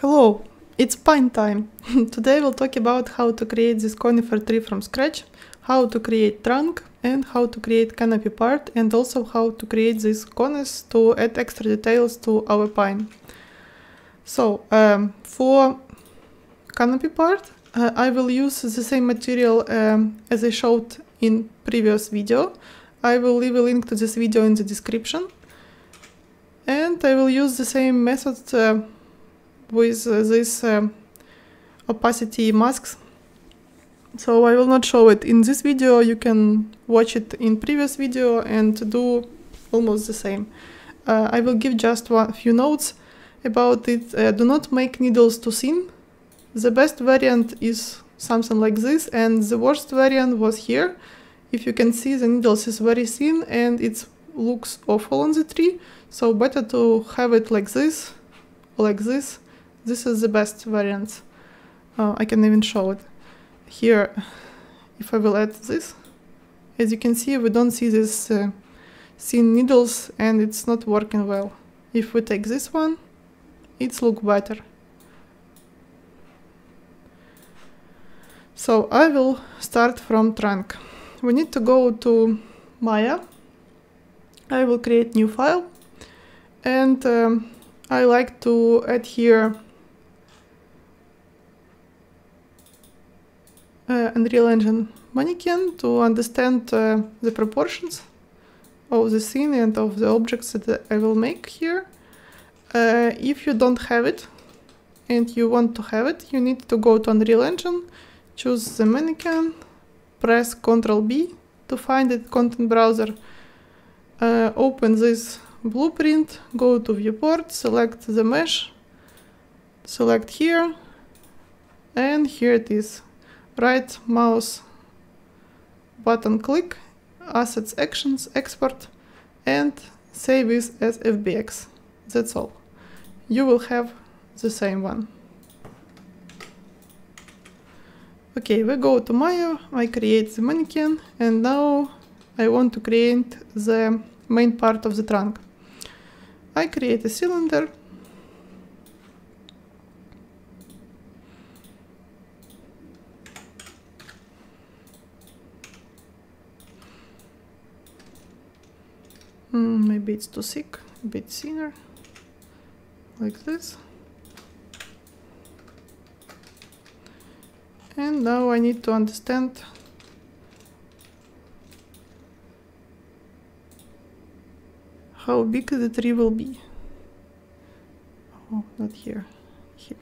Hello, it's Pine time. Today we'll talk about how to create this conifer tree from scratch, how to create trunk and how to create canopy part and also how to create these cones to add extra details to our pine. So um, for canopy part uh, I will use the same material um, as I showed in previous video. I will leave a link to this video in the description and I will use the same method uh, with uh, this um, opacity masks so I will not show it in this video, you can watch it in previous video and do almost the same. Uh, I will give just a few notes about it. Uh, do not make needles too thin. The best variant is something like this and the worst variant was here. If you can see the needles is very thin and it looks awful on the tree. So better to have it like this, like this. This is the best variant. Uh, I can even show it. Here if I will add this as you can see we don't see these uh, thin needles and it's not working well. If we take this one it's look better. So I will start from trunk. We need to go to Maya. I will create new file and um, I like to add here Unreal Engine mannequin to understand the proportions of the scene and of the objects that I will make here. Uh, if you don't have it and you want to have it, you need to go to Unreal Engine, choose the mannequin, press Ctrl B to find it content browser, uh, open this blueprint, go to viewport, select the mesh, select here, and here it is right mouse button click, assets actions, export, and save this as FBX. That's all. You will have the same one. Okay, we go to Maya, I create the mannequin, and now I want to create the main part of the trunk. I create a cylinder Mm, maybe it's too thick, a bit thinner, like this. And now I need to understand how big the tree will be. Oh, not here, here.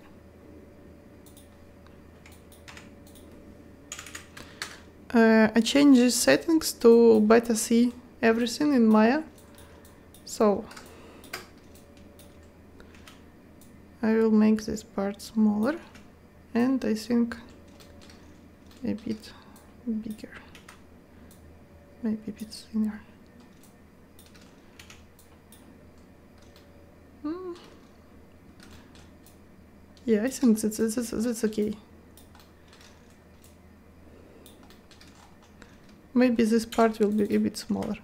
Uh, I change these settings to better see everything in Maya. So I will make this part smaller and I think a bit bigger, maybe a bit thinner. Hmm. Yeah, I think that's, that's, that's okay. Maybe this part will be a bit smaller.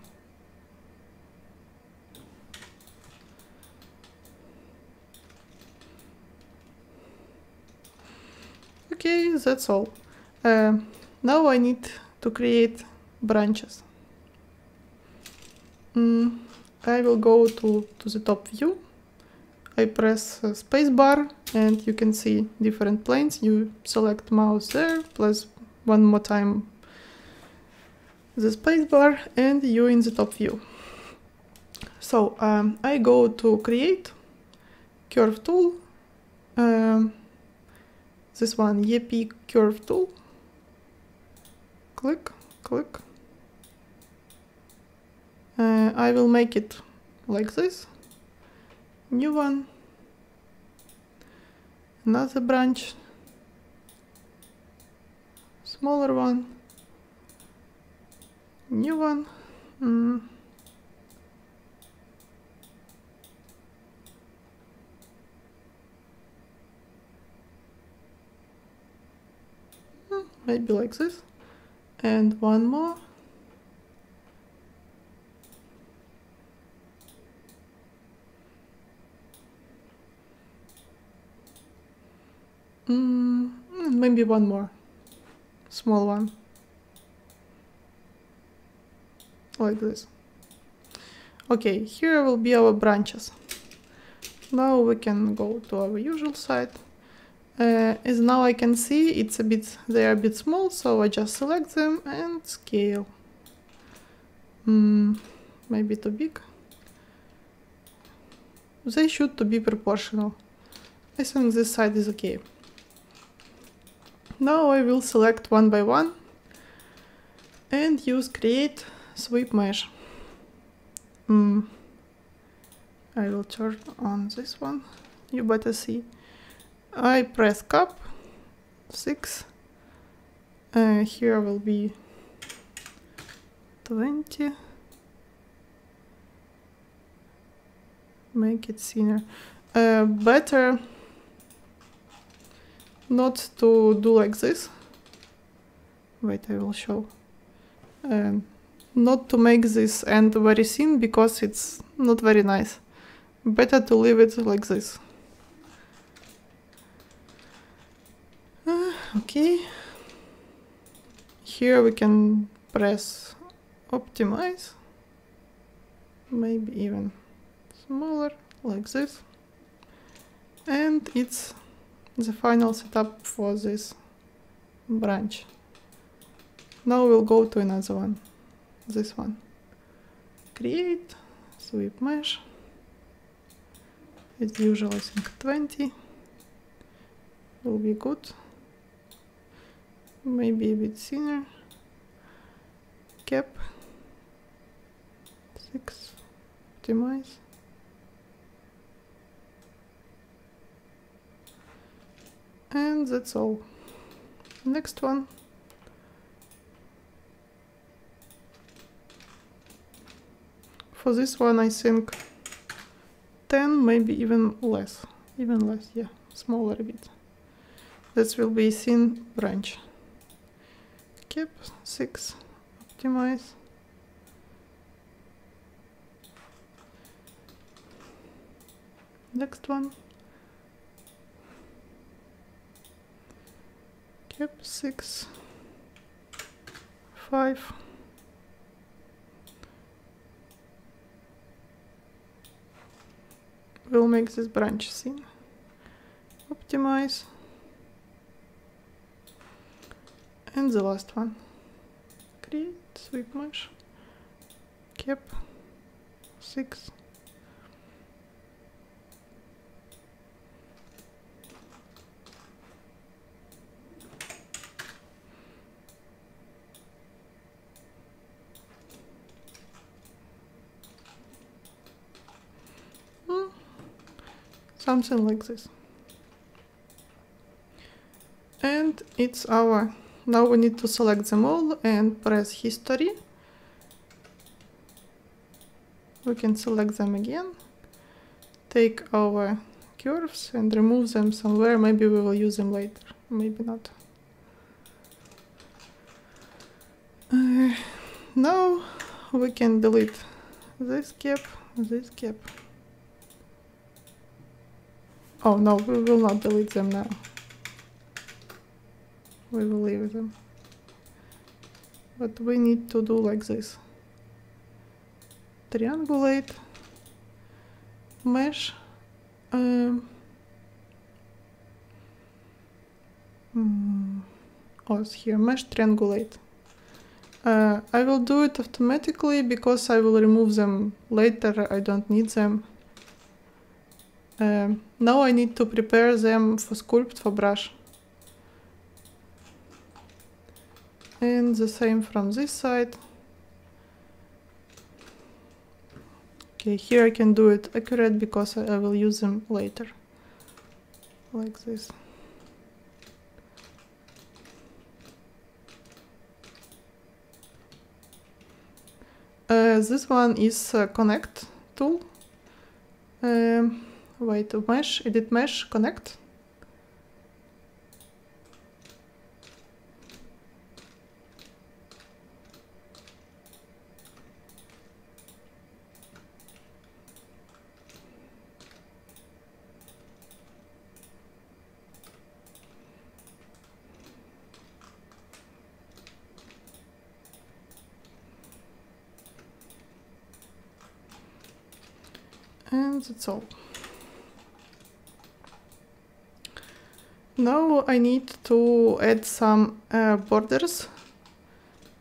Okay, that's all. Uh, now I need to create branches. Mm, I will go to, to the top view. I press uh, spacebar and you can see different planes. You select mouse there, plus one more time the spacebar and you in the top view. So um, I go to create curve tool. Um, this one EP curve tool. Click, click. Uh, I will make it like this. New one. Another branch. Smaller one. New one. Mm. Maybe like this and one more Mm, maybe one more. Small one. Like this. Okay, here will be our branches. Now we can go to our usual site. Uh, as now I can see, it's a bit, they are a bit small, so I just select them and scale. Mm, maybe too big. They should to be proportional. I think this side is okay. Now I will select one by one and use create sweep mesh. Mm. I will turn on this one. You better see. I press cap 6. Uh, here will be 20. Make it thinner. Uh, better not to do like this. Wait, I will show. Um, not to make this end very thin because it's not very nice. Better to leave it like this. Uh, okay. Here we can press optimize. Maybe even smaller like this. And it's the final setup for this branch. Now we'll go to another one, this one. Create, sweep mesh. it's usually I think 20 will be good. Maybe a bit thinner. Cap, 6, optimize. And that's all. Next one. For this one, I think 10, maybe even less. Even less, yeah, smaller a bit. This will be thin branch. Keep 6, optimize. Next one. Yep, six, five. We'll make this branch thin. Optimize. And the last one. Create sweep mesh. Cap. Six. Hmm. something like this and it's our now we need to select them all and press history. We can select them again. Take our curves and remove them somewhere. Maybe we will use them later. Maybe not. Uh, now we can delete this cap this cap. Oh no, we will not delete them now. We will leave them. But we need to do like this. Triangulate, mesh. Um, mm, oh, it's here, mesh triangulate. Uh, I will do it automatically because I will remove them later, I don't need them. Um, now I need to prepare them for sculpt for brush. And the same from this side. Okay, here I can do it accurate because I will use them later. Like this. Uh, this one is connect tool. Um, wait mesh edit mesh connect that's all. Now I need to add some uh, borders.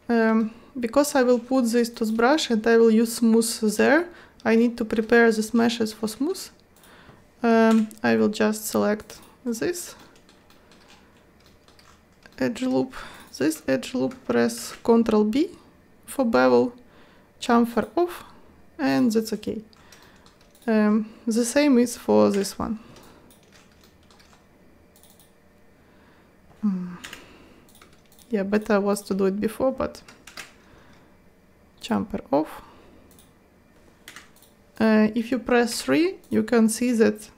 Um, because I will put this to ZBrush and I will use smooth there, I need to prepare the meshes for smooth. Um, I will just select this edge loop, this edge loop, press Ctrl B for bevel, chamfer off, and that's okay. Um, the same is for this one. Hmm. Yeah, better was to do it before, but chamfer off. Uh, if you press 3, you can see that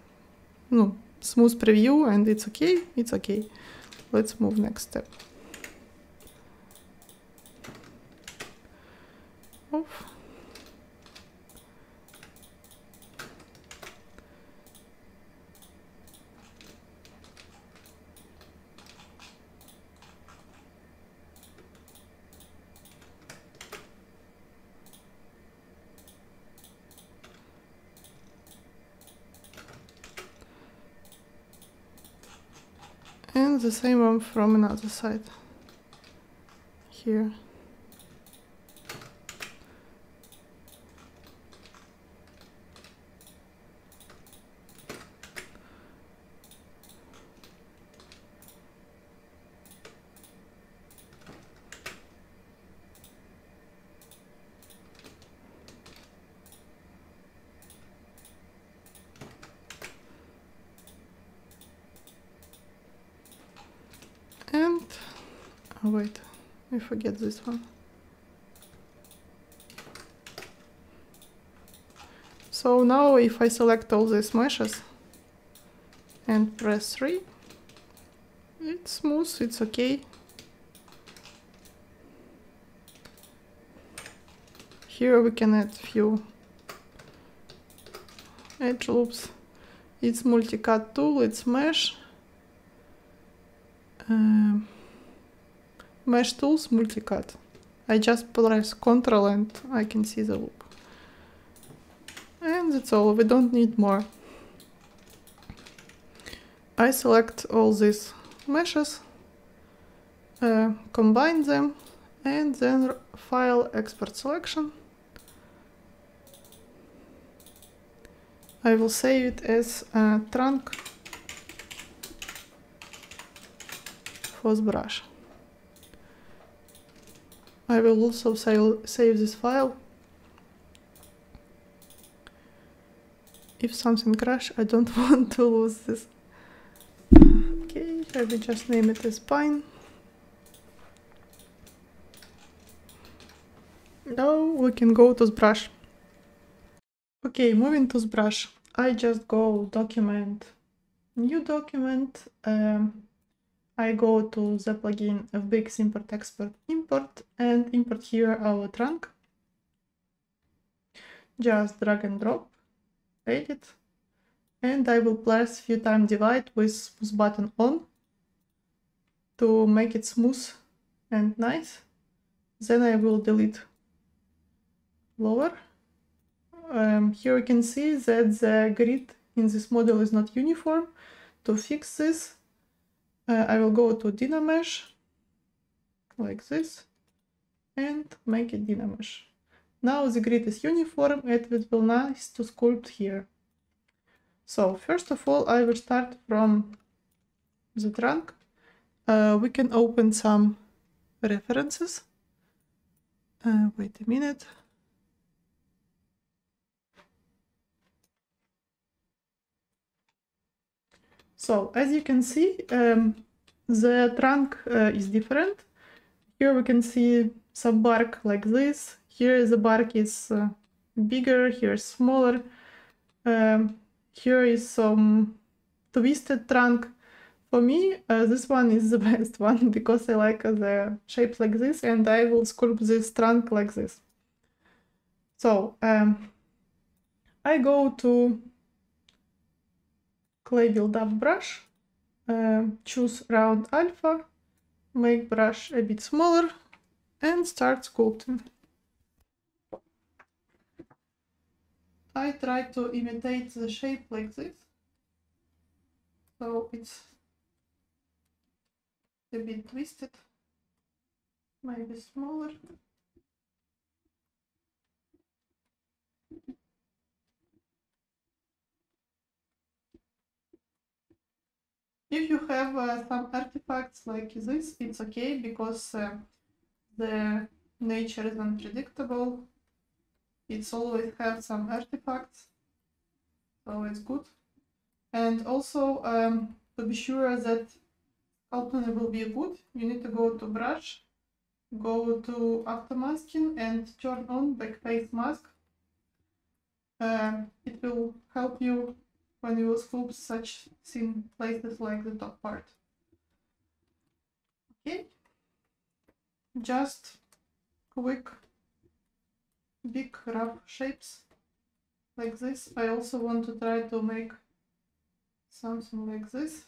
no, smooth preview and it's okay, it's okay. Let's move next step. Off. and the same one from another side. Here and oh wait I forget this one. So now if I select all these meshes and press 3 it's smooth it's okay. Here we can add few edge loops. It's multi-cut tool it's mesh. Uh, mesh tools multicut. I just press Ctrl and I can see the loop. And that's all, we don't need more. I select all these meshes, uh, combine them, and then file export selection. I will save it as a trunk brush. I will also save, this file. If something crash, I don't want to lose this. Okay, I will just name it as Pine. Now we can go to ZBrush. Okay, moving to ZBrush. I just go document, new document, um, I go to the plugin FBX import export import and import here our trunk. Just drag and drop, edit, and I will place few time divide with smooth button on to make it smooth and nice. Then I will delete lower. Um, here you can see that the grid in this model is not uniform. To fix this, uh, I will go to Dynamesh like this and make it Dynamesh. Now the grid is uniform and it will be nice to sculpt here. So first of all I will start from the trunk. Uh, we can open some references. Uh, wait a minute. So as you can see, um, the trunk uh, is different. Here we can see some bark like this. Here the bark is uh, bigger, here smaller. Um, here is some twisted trunk. For me, uh, this one is the best one because I like the shapes like this and I will sculpt this trunk like this. So um, I go to clay build-up brush, uh, choose round alpha, make brush a bit smaller and start sculpting. I try to imitate the shape like this. So it's a bit twisted, maybe smaller. If you have uh, some artifacts like this, it's okay because uh, the nature is unpredictable. It's always have some artifacts, so it's good. And also, um, to be sure that sculpting will be good, you need to go to brush, go to automasking and turn on backface mask. Uh, it will help you when you will sculpt such thin places like the top part. Okay, just quick big rough shapes like this. I also want to try to make something like this.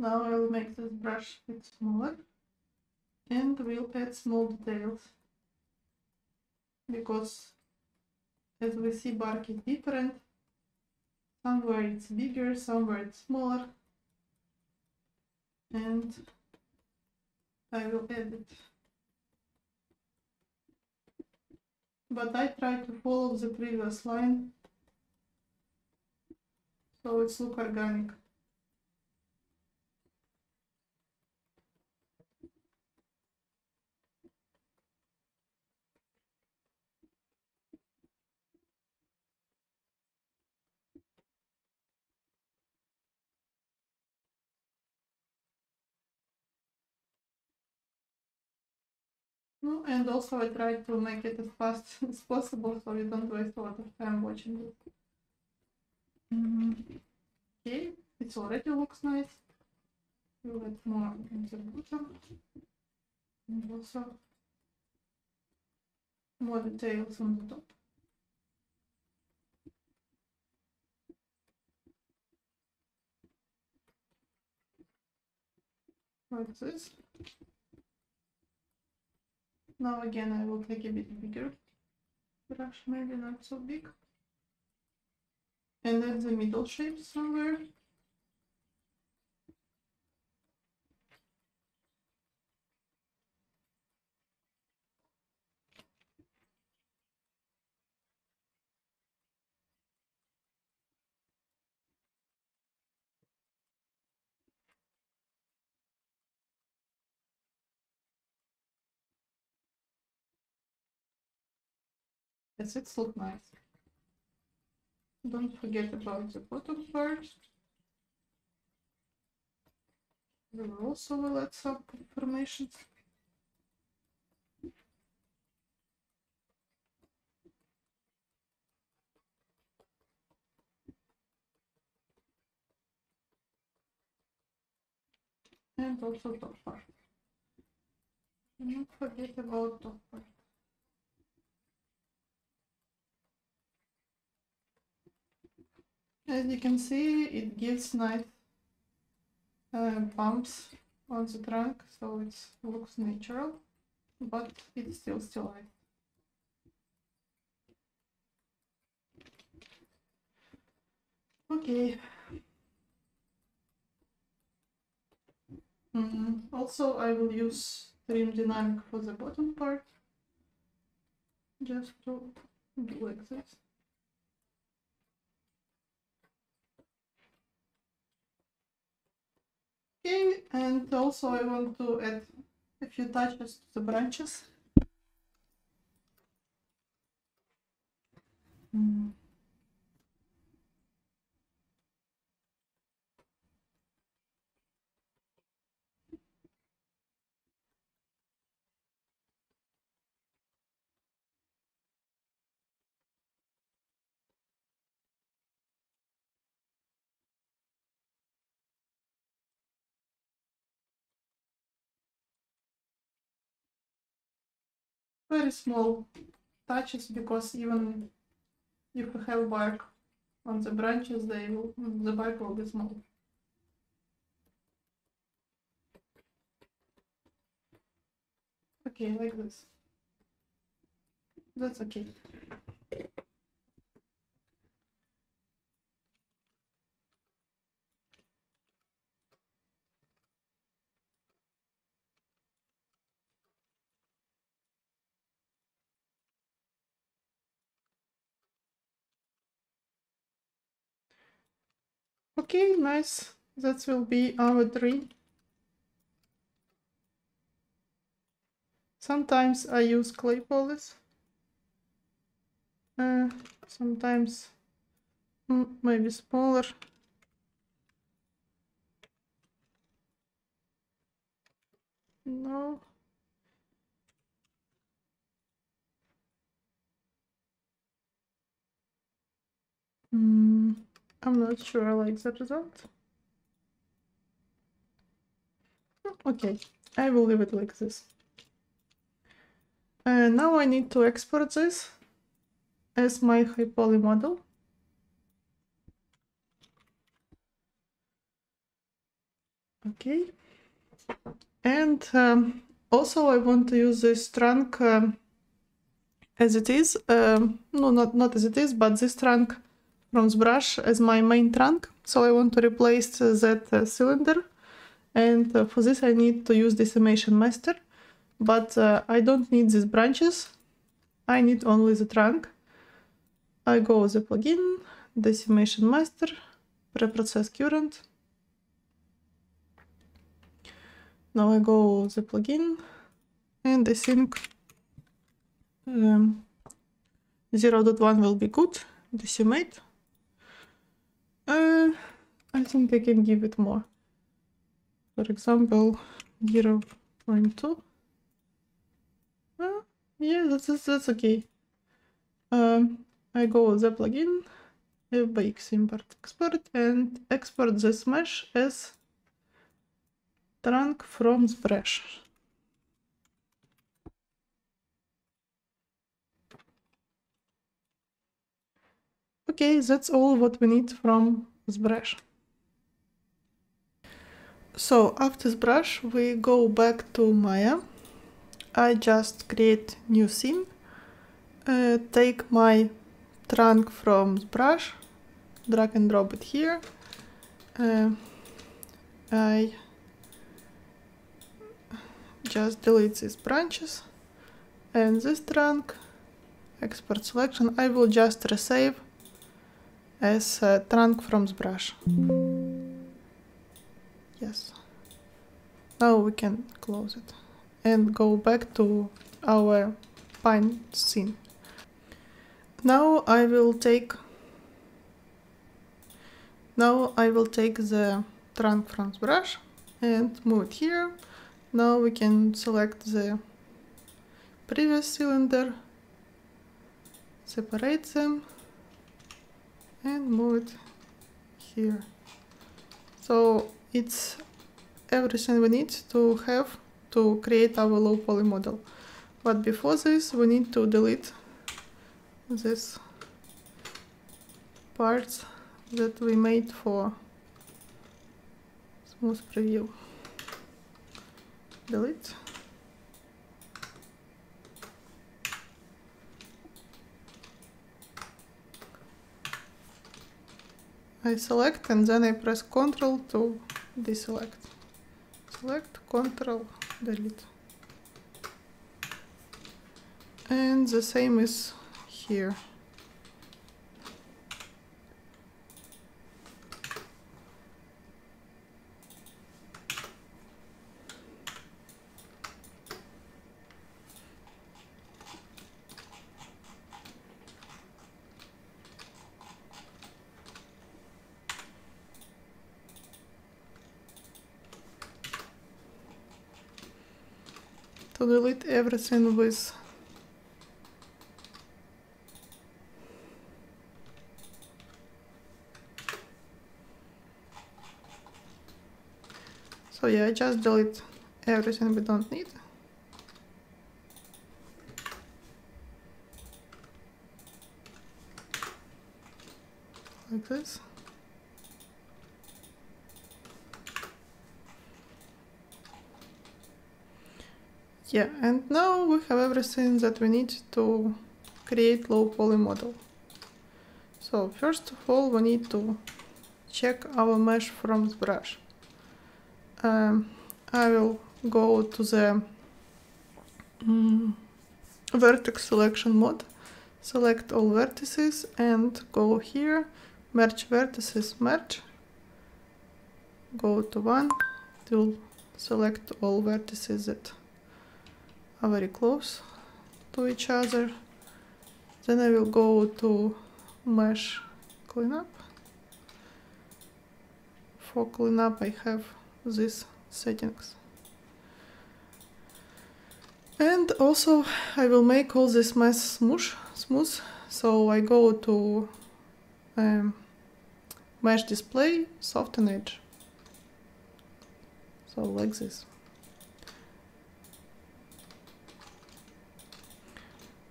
Now I'll make this brush a bit smaller and we'll add small details. Because as we see bark is different. Somewhere it's bigger somewhere it's smaller. And I will add it. But I try to follow the previous line. So it's look organic No, and also I try to make it as fast as possible so you don't waste a lot of time watching it. Mm, okay, it already looks nice. We'll add more in the bottom. And also more details on the top. Like this. Now again I will take a bit bigger brush, maybe not so big. And then the middle shape somewhere. Yes, it look nice. Don't forget about the bottom part. We also will add some information. And also top part. Don't forget about top part. As you can see, it gives nice uh, bumps on the trunk, so it looks natural, but it's still still light. Okay. Mm, also, I will use trim dynamic for the bottom part, just to do like this. Okay, and also I want to add a few touches to the branches. Mm. Very small touches because even if we have bark on the branches, they will, the bark will be small. Okay, like this. That's okay. Okay, nice. That will be our tree. Sometimes I use clay polish. Uh, sometimes mm, maybe smaller. No. Mm, I'm not sure I like the result. Okay, I will leave it like this. And now I need to export this as my high poly model. Okay. And um, also I want to use this trunk um, as it is. Um, no, not, not as it is, but this trunk from brush as my main trunk. So I want to replace that cylinder. And uh, for this I need to use Decimation Master. But uh, I don't need these branches. I need only the trunk. I go the plugin, Decimation Master, Preprocess Current. Now I go the plugin and I think um, 0.1 will be good, decimate. Uh, I think I can give it more. For example, 0 0.2. Uh, yeah, that's, that's okay. Um, I go the plugin, FBX import export and export this mesh as trunk from ZBrush. Okay, that's all what we need from this brush. So after this brush, we go back to Maya. I just create new scene, uh, take my trunk from ZBrush, drag and drop it here. Uh, I just delete these branches and this trunk export selection I will just resave as a uh, trunk from brush. Yes. Now we can close it and go back to our pine scene. Now I will take now I will take the trunk from brush and move it here now we can select the previous cylinder, separate them and move it here. So it's everything we need to have to create our low poly model. But before this we need to delete this parts that we made for smooth preview delete. I select and then I press Ctrl to deselect. Select, Ctrl, delete. And the same is here. To delete everything with so yeah I just delete everything we don't need this. Yeah, and now we have everything that we need to create low poly model. So first of all, we need to check our mesh from ZBrush. Um, I will go to the um, vertex selection mode, select all vertices and go here, merge vertices, merge, go to one, will select all vertices that are very close to each other. Then I will go to mesh cleanup. For cleanup I have these settings. And also I will make all this mess smooth, smooth. so I go to um, mesh display, soften edge. So like this.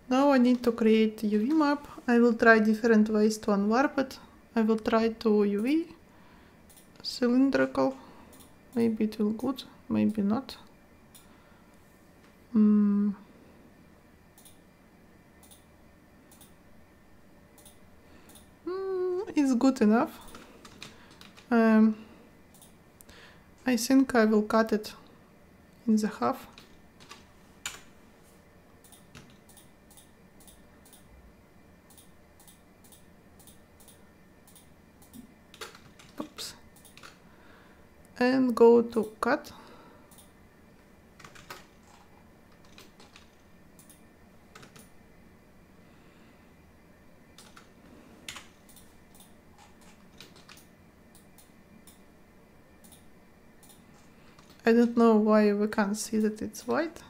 Now I need to create UV map. I will try different ways to unwarp it. I will try to UV, cylindrical, maybe it will good, maybe not. Mm. It's good enough. Um, I think I will cut it in the half. And go to cut I don't know why we can't see that it's white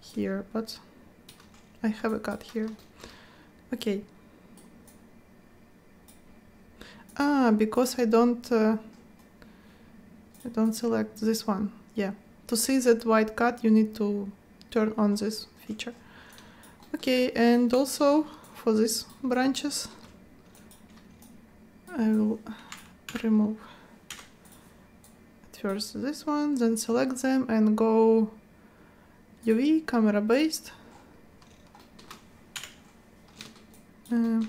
here, but I have a cut here. Okay. Ah, because I don't uh, I don't select this one. Yeah, to see that white cut you need to turn on this feature. Okay, and also for these branches I will remove first this one, then select them and go UV camera based. Um,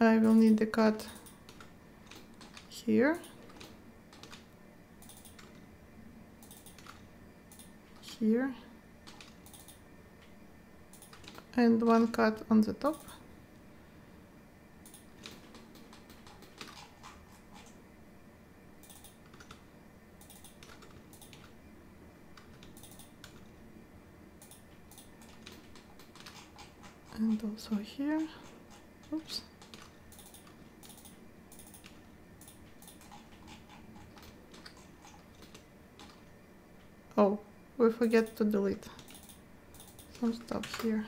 I will need the cut here here. And one cut on the top. And also here. Oops. Oh we forget to delete some stuff here.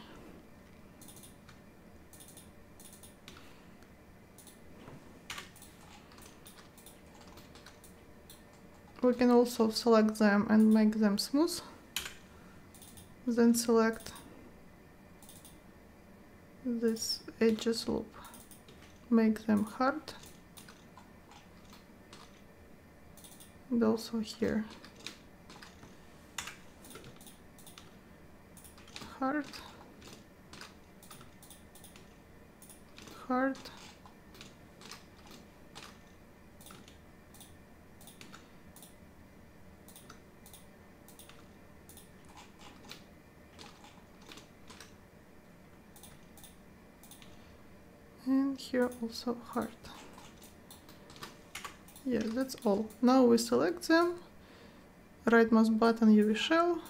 We can also select them and make them smooth. Then select this edges loop. Make them hard. And also here. Hard hard and here also hard yeah that's all. Now we select them. Right mouse button UV shell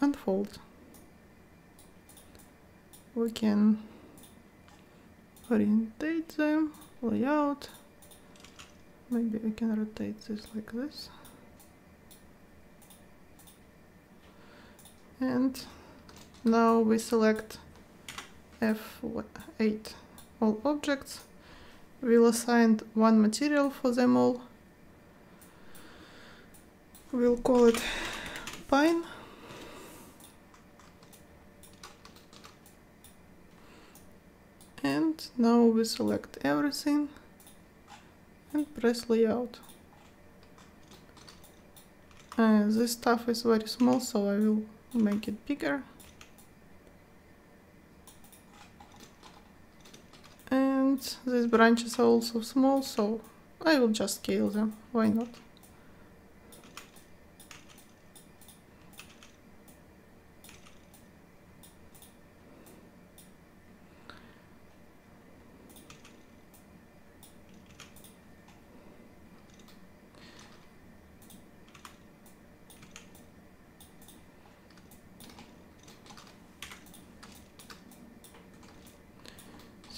unfold we can orientate them, layout, maybe I can rotate this like this. And now we select F8 all objects. We'll assign one material for them all. We'll call it pine. And now we select everything and press layout. Uh, this stuff is very small, so I will make it bigger. And these branches are also small, so I will just scale them. Why not?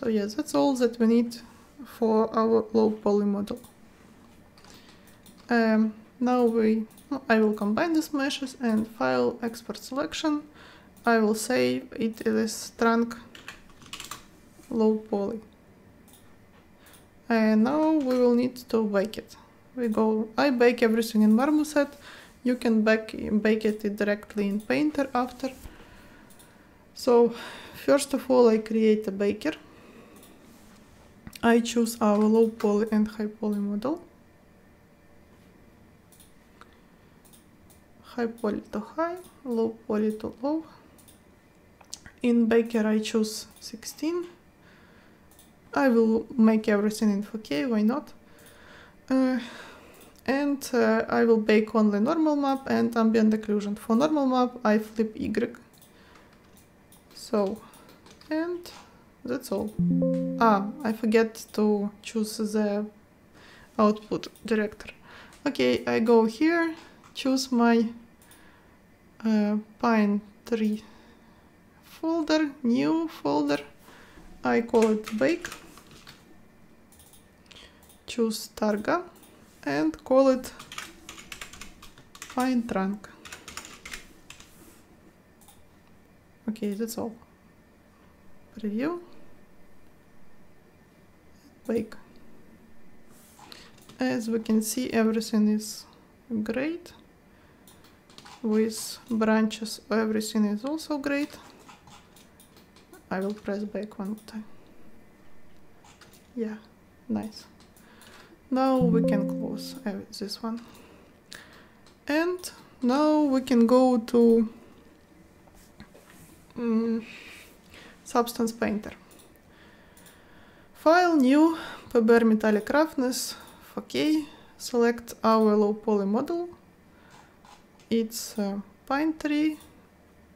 So yes, that's all that we need for our low poly model. Um, now we, I will combine these meshes and file export selection. I will save it as trunk low poly. And now we will need to bake it. We go, I bake everything in Marmoset. You can bake, bake it directly in Painter after. So first of all I create a baker. I choose our low poly and high poly model. High poly to high, low poly to low. In Baker I choose 16. I will make everything in 4K, why not? Uh, and uh, I will bake only normal map and ambient occlusion. For normal map I flip Y. So, and that's all. Ah, I forget to choose the output director. Okay, I go here, choose my uh, Pine tree folder, new folder. I call it bake. Choose Targa and call it Pine trunk. Okay, that's all. Preview bake. As we can see everything is great. With branches everything is also great. I will press back one time. Yeah, nice. Now we can close this one. And now we can go to um, Substance Painter. File, new, PBR metallic roughness, OK, select our low poly model. It's pine tree,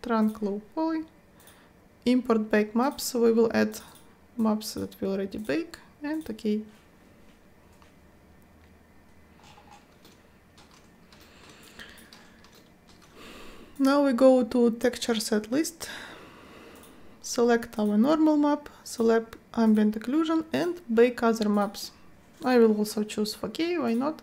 trunk low poly. Import bake maps, we will add maps that we already bake, and OK. Now we go to texture set list, select our normal map, select ambient occlusion and bake other maps. I will also choose 4K, why not?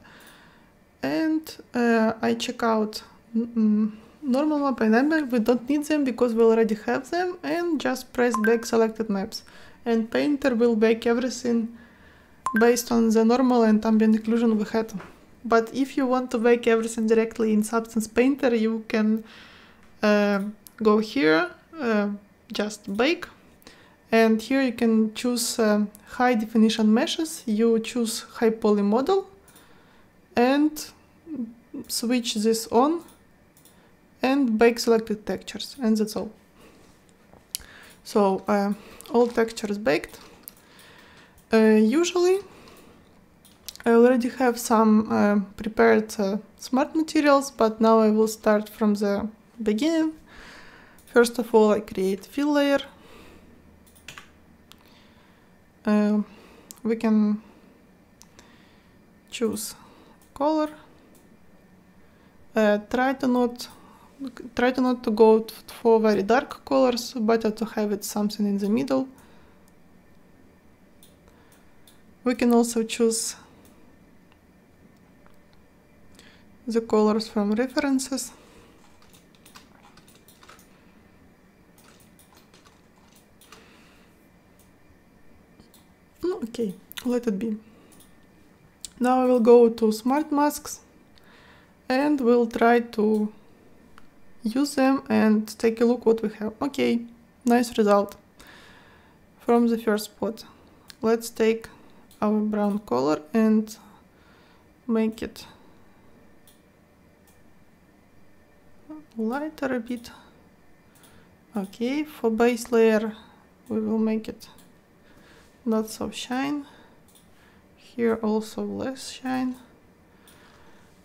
And uh, I check out mm, normal map and ambient, we don't need them because we already have them and just press bake selected maps. And Painter will bake everything based on the normal and ambient occlusion we had. But if you want to bake everything directly in Substance Painter, you can uh, go here, uh, just bake and here you can choose uh, high definition meshes. You choose high poly model and switch this on and bake selected textures and that's all. So uh, all textures baked. Uh, usually I already have some uh, prepared uh, smart materials, but now I will start from the beginning. First of all, I create fill layer uh, we can choose color. Uh, try to not try to not to go for very dark colors better to have it something in the middle. We can also choose the colors from references Okay, let it be. Now I will go to smart masks and we'll try to use them and take a look what we have. Okay, nice result. from the first spot. Let's take our brown color and make it lighter a bit. Okay, for base layer we will make it not so shine. Here also less shine.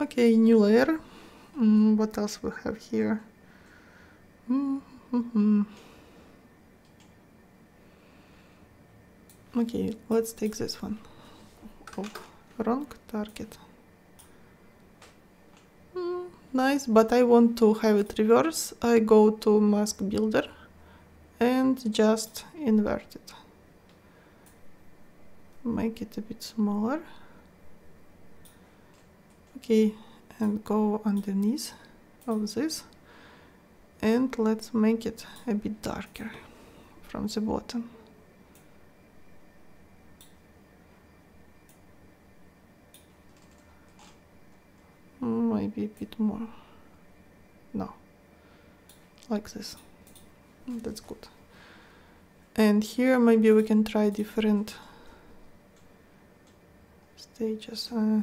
Okay, new layer. Mm, what else we have here? Mm -hmm. Okay, let's take this one. Oh, wrong target. Mm, nice, but I want to have it reverse. I go to mask builder and just invert it. Make it a bit smaller. Okay, and go underneath of this. And let's make it a bit darker from the bottom. maybe a bit more no like this that's good and here maybe we can try different stages uh,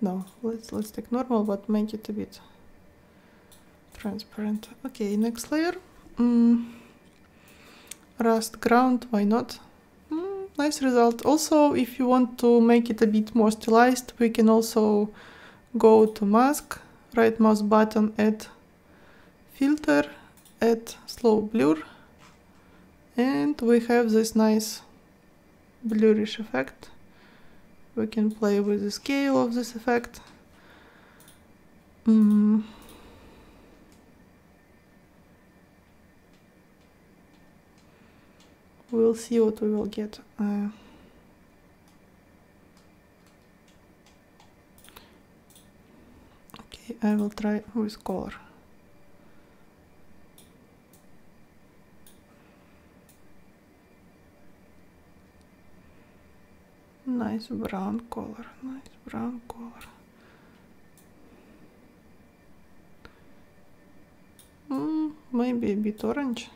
no let's let's take normal but make it a bit transparent. Okay next layer. Mm, rust ground why not? Nice result. Also, if you want to make it a bit more stylized, we can also go to mask, right mouse button, add filter, add slope blur, and we have this nice blurrish effect. We can play with the scale of this effect. Mm. we'll see what we will get. Uh, okay, I will try with color. Nice brown color, nice brown color. Mm, maybe a bit orange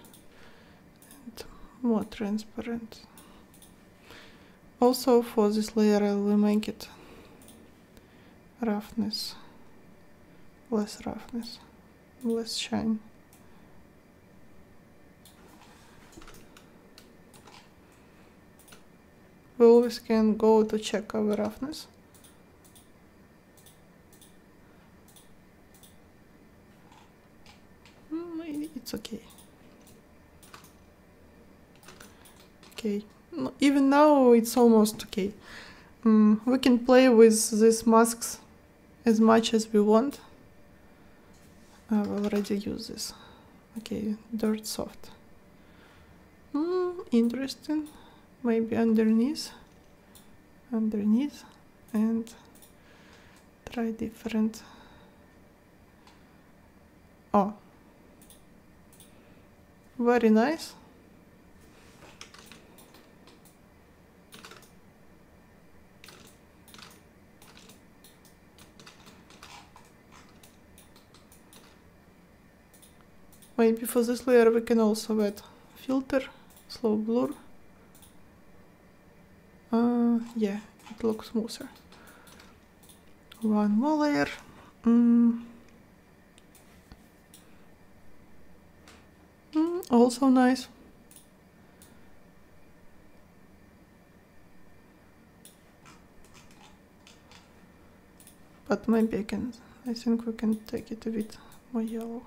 and more transparent. Also for this layer I will make it roughness, less roughness, less shine. We always can go to check our roughness. Mm, it's okay. okay. Even now it's almost okay. Um, we can play with these masks as much as we want. I've already used this. Okay, dirt soft. Mm, interesting. Maybe underneath. Underneath. And try different. Oh. Very nice. Maybe for this layer we can also add filter, slope blur. Uh, yeah, it looks smoother. One more layer. Mm. Mm, also nice. But maybe I can, I think we can take it a bit more yellow.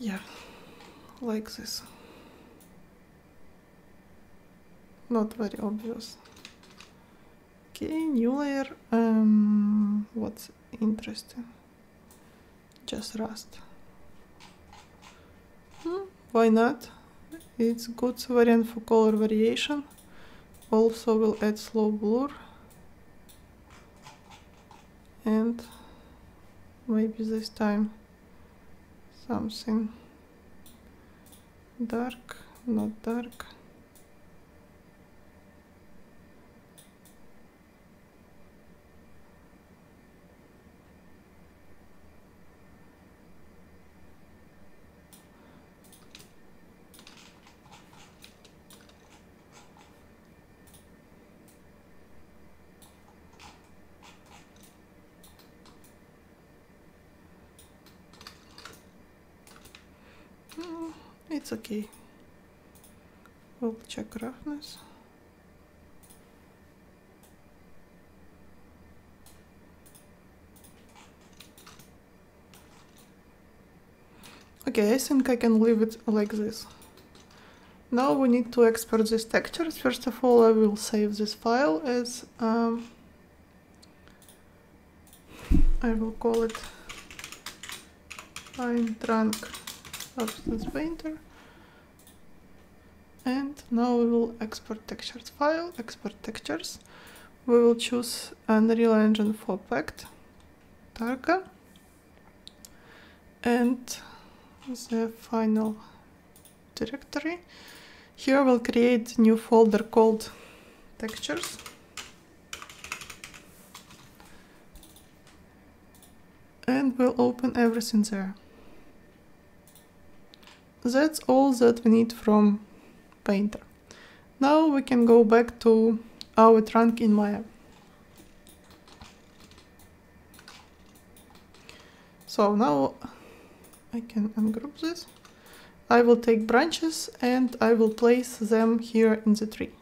yeah like this. Not very obvious. Okay new layer um what's interesting? Just rust. Hmm, why not? It's good variant for color variation. Also will add slope blur. And maybe this time something dark, not dark. Roughness. Okay, I think I can leave it like this. Now we need to export these textures. First of all, I will save this file as um, I will call it fine trunk substance painter. And now we will export textures file, export textures. We will choose Unreal Engine 4 packed, Targa, and the final directory. Here we'll create new folder called textures. And we'll open everything there. That's all that we need from Painter. Now we can go back to our trunk in Maya. So now I can ungroup this. I will take branches and I will place them here in the tree.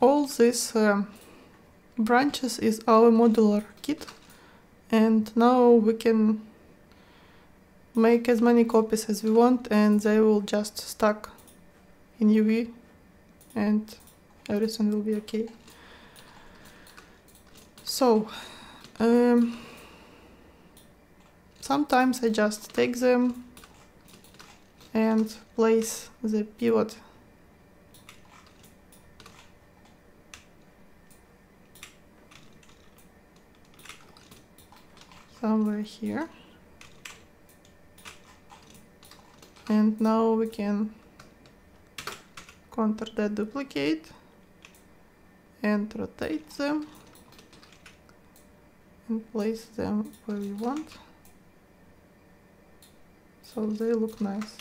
all these uh, branches is our modular kit and now we can make as many copies as we want and they will just stack in UV and everything will be okay. So um, sometimes I just take them and place the pivot somewhere here. And now we can counter that duplicate and rotate them and place them where we want. So they look nice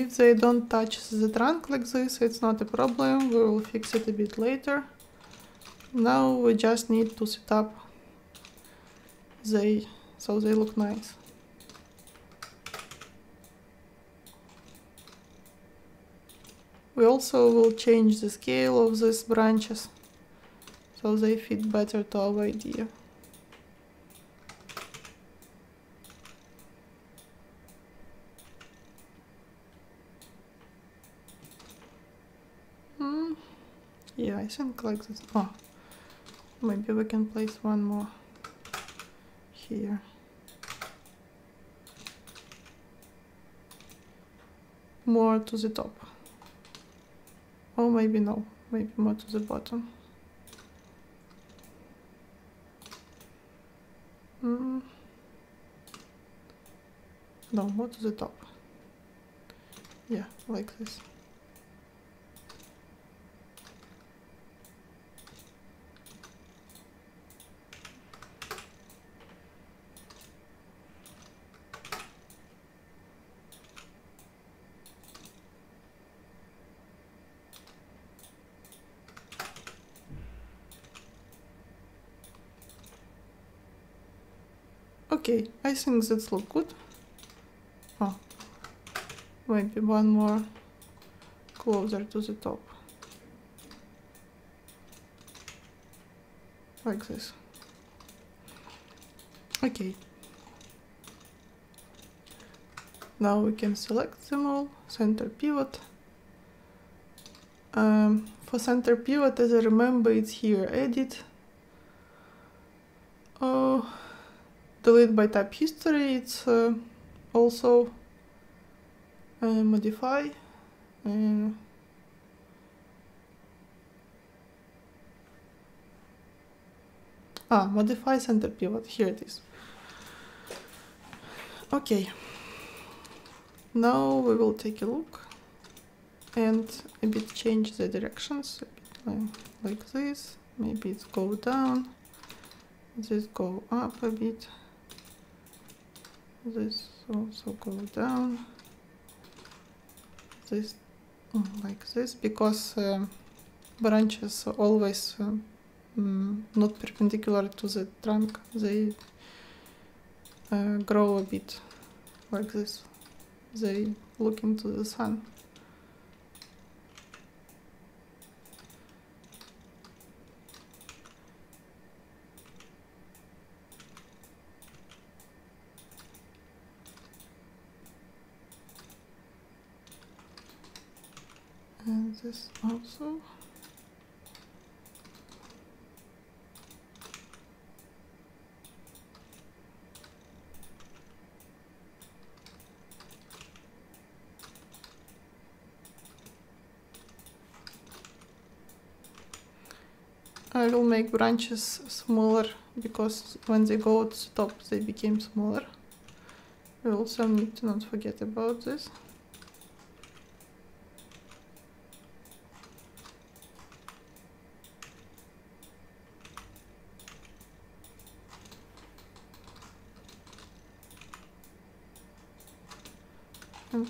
If they don't touch the trunk like this, it's not a problem, we will fix it a bit later. Now we just need to set up they so they look nice. We also will change the scale of these branches so they fit better to our idea. Yeah, I think like this. Oh, maybe we can place one more here. More to the top. Or maybe no, maybe more to the bottom. Mm. No, more to the top. Yeah, like this. Okay, I think that's look good. Oh, maybe one more closer to the top. Like this. Okay. Now we can select them all. Center pivot. Um, for center pivot as I remember it's here edit oh delete by type history it's uh, also uh, modify uh, ah modify center pivot here it is. Okay. Now we will take a look and a bit change the directions like this. Maybe it's go down this go up a bit this also go down. This mm, like this because um, branches always mm, not perpendicular to the trunk they uh, grow a bit like this. They look into the sun and this also I will make branches smaller because when they go to top they became smaller. We also need to not forget about this.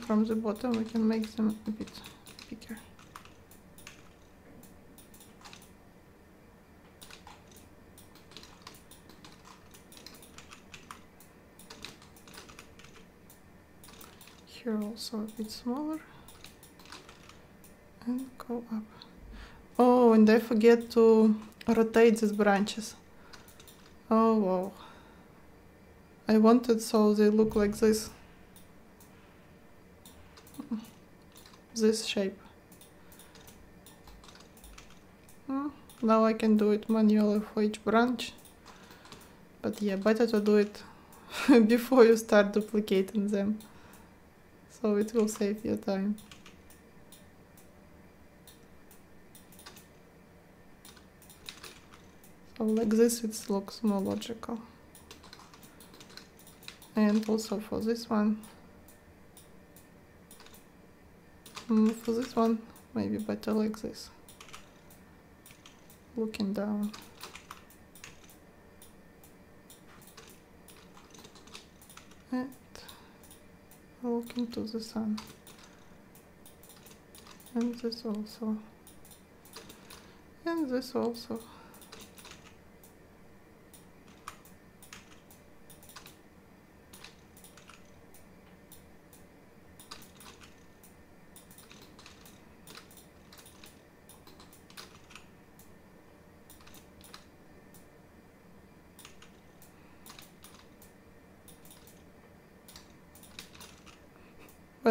From the bottom we can make them a bit bigger. Here also a bit smaller and go up. Oh, and I forget to rotate these branches. Oh wow. I wanted so they look like this. This shape. Hmm, now I can do it manually for each branch. But yeah, better to do it before you start duplicating them. So it will save your time. So like this it looks more logical. And also for this one Mm, for this one, maybe better like this. Looking down. And looking to the sun. And this also. And this also.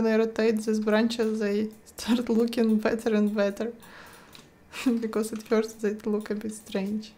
When I rotate these branches, they start looking better and better. because at first they look a bit strange.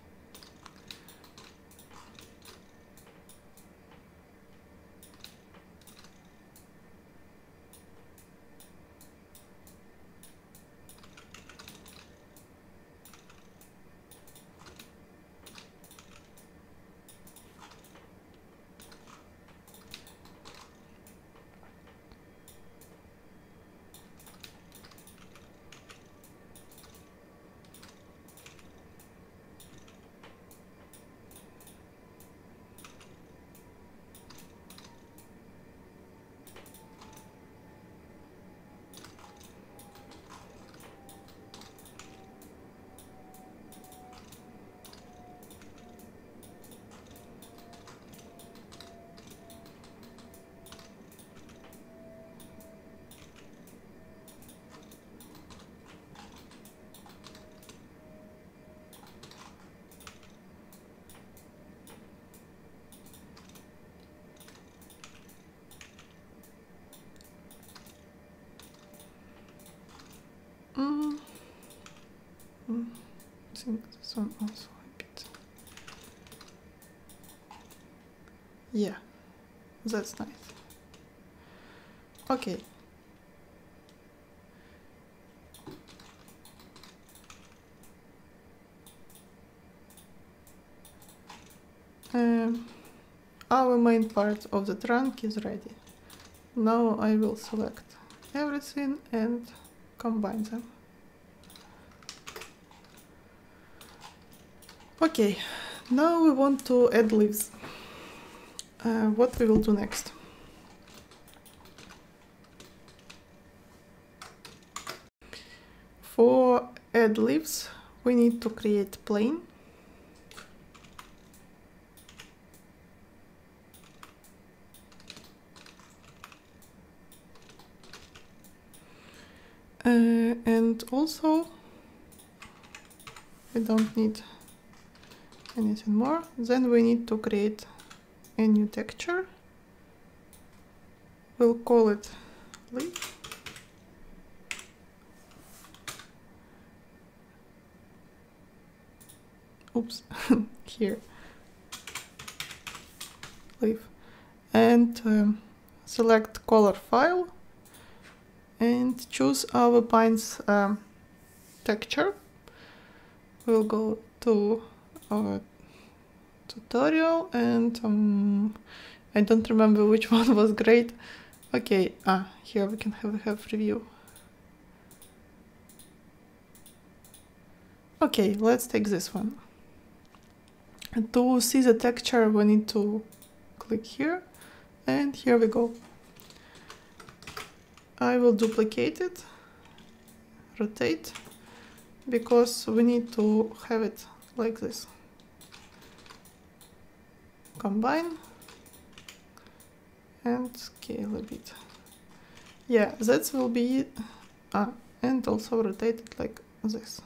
That's nice. Okay. Um, our main part of the trunk is ready. Now I will select everything and combine them. Okay, now we want to add leaves. Uh, what we will do next? For add leaves, we need to create plane. Uh, and also we don't need anything more then we need to create a new texture. We'll call it leaf. Oops here. Leaf. And um, select color file and choose our pines um, texture. We'll go to our tutorial and um, I don't remember which one was great. Okay ah here we can have a review. Okay let's take this one. And to see the texture we need to click here and here we go. I will duplicate it rotate because we need to have it like this combine and scale a bit. Yeah that will be and also rotate it like this.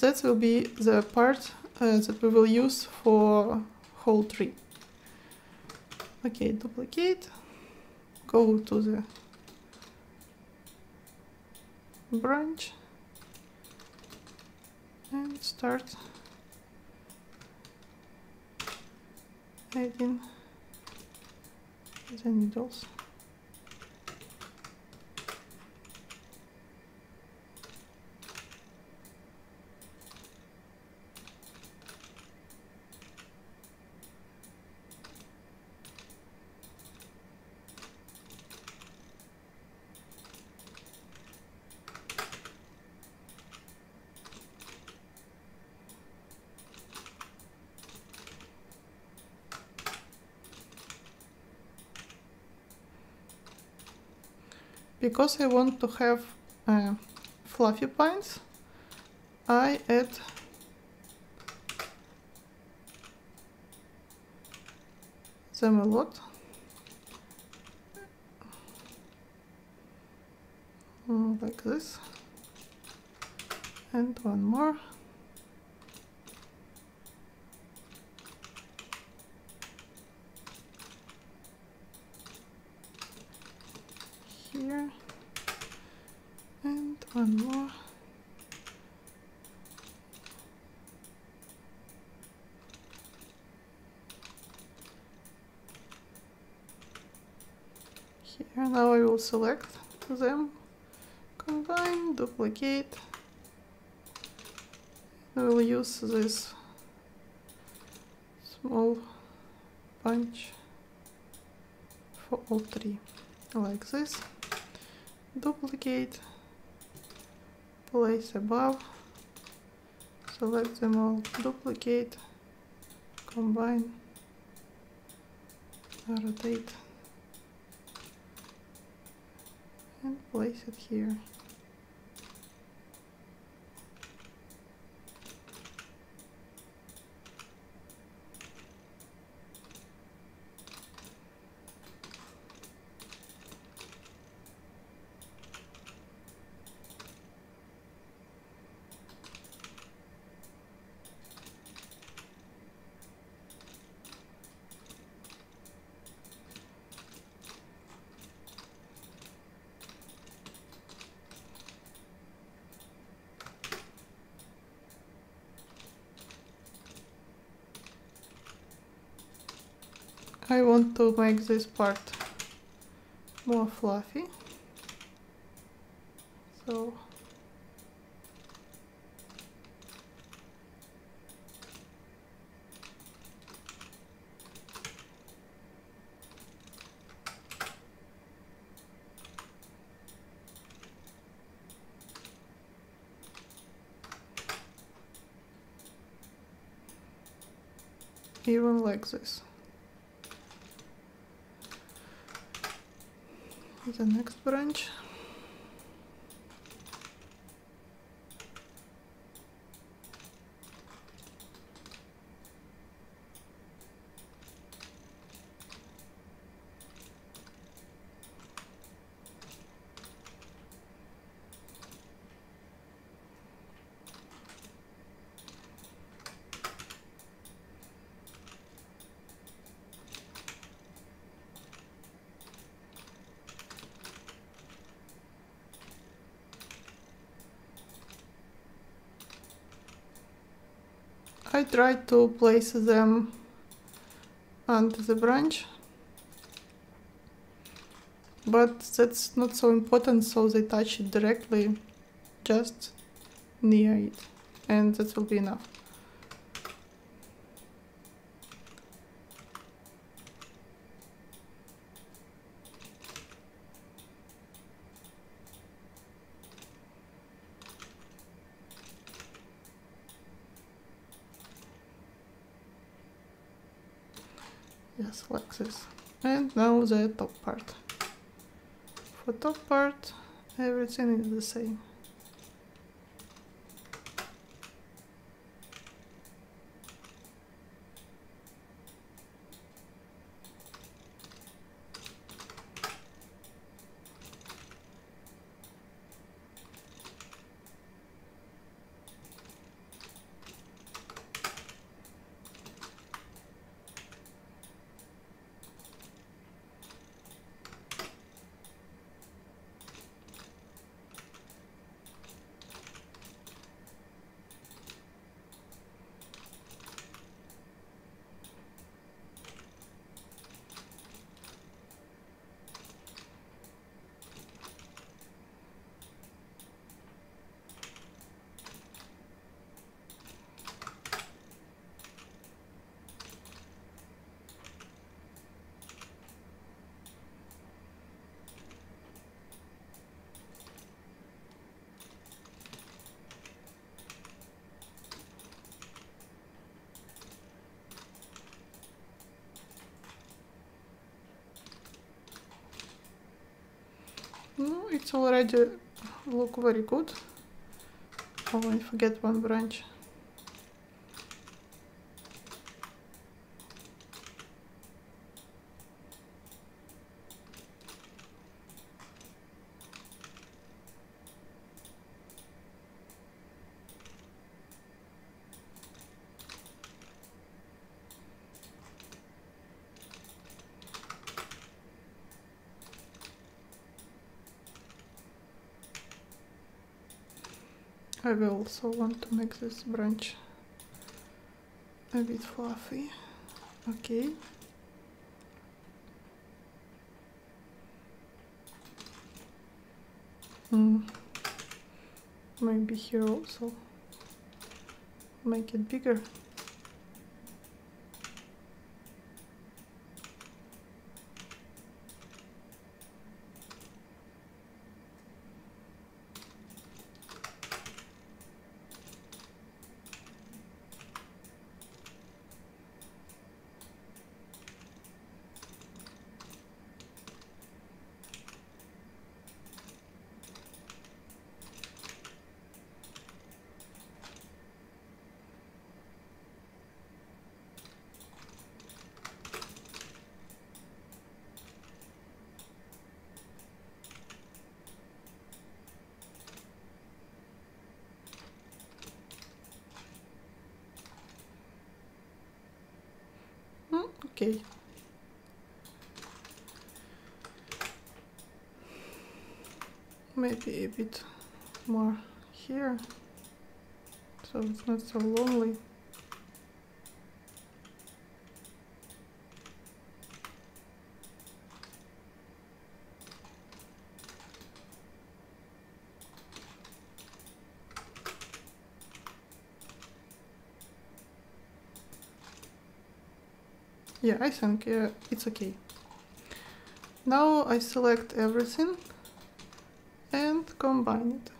That will be the part uh, that we will use for whole tree. Okay, duplicate, go to the branch. And start adding the needles. Because I want to have uh, fluffy pines I add them a lot. Mm, like this. And one more here and one more here now I select them combine duplicate. I will use this small punch for all three. Like this. Duplicate. Place above. Select them all. Duplicate. Combine. Rotate and place it here I want to make this part more fluffy. So even like this. The next branch. Tried to place them under the branch but that's not so important so they touch it directly just near it and that will be enough. yes like this and now the top part. For top part everything is the same No, it's already look very good. Oh, I forget one branch. Will also want to make this branch a bit fluffy. Okay. Mm. Maybe here also make it bigger. bit more here so it's not so lonely. Yeah I think uh, it's okay. Now I select everything combine it.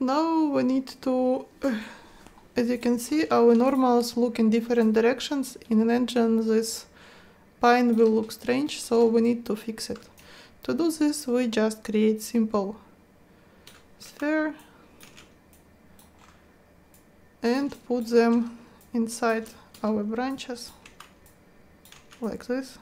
Now we need to as you can see our normals look in different directions. In an engine this pine will look strange so we need to fix it. To do this we just create simple sphere and put them inside our branches like this.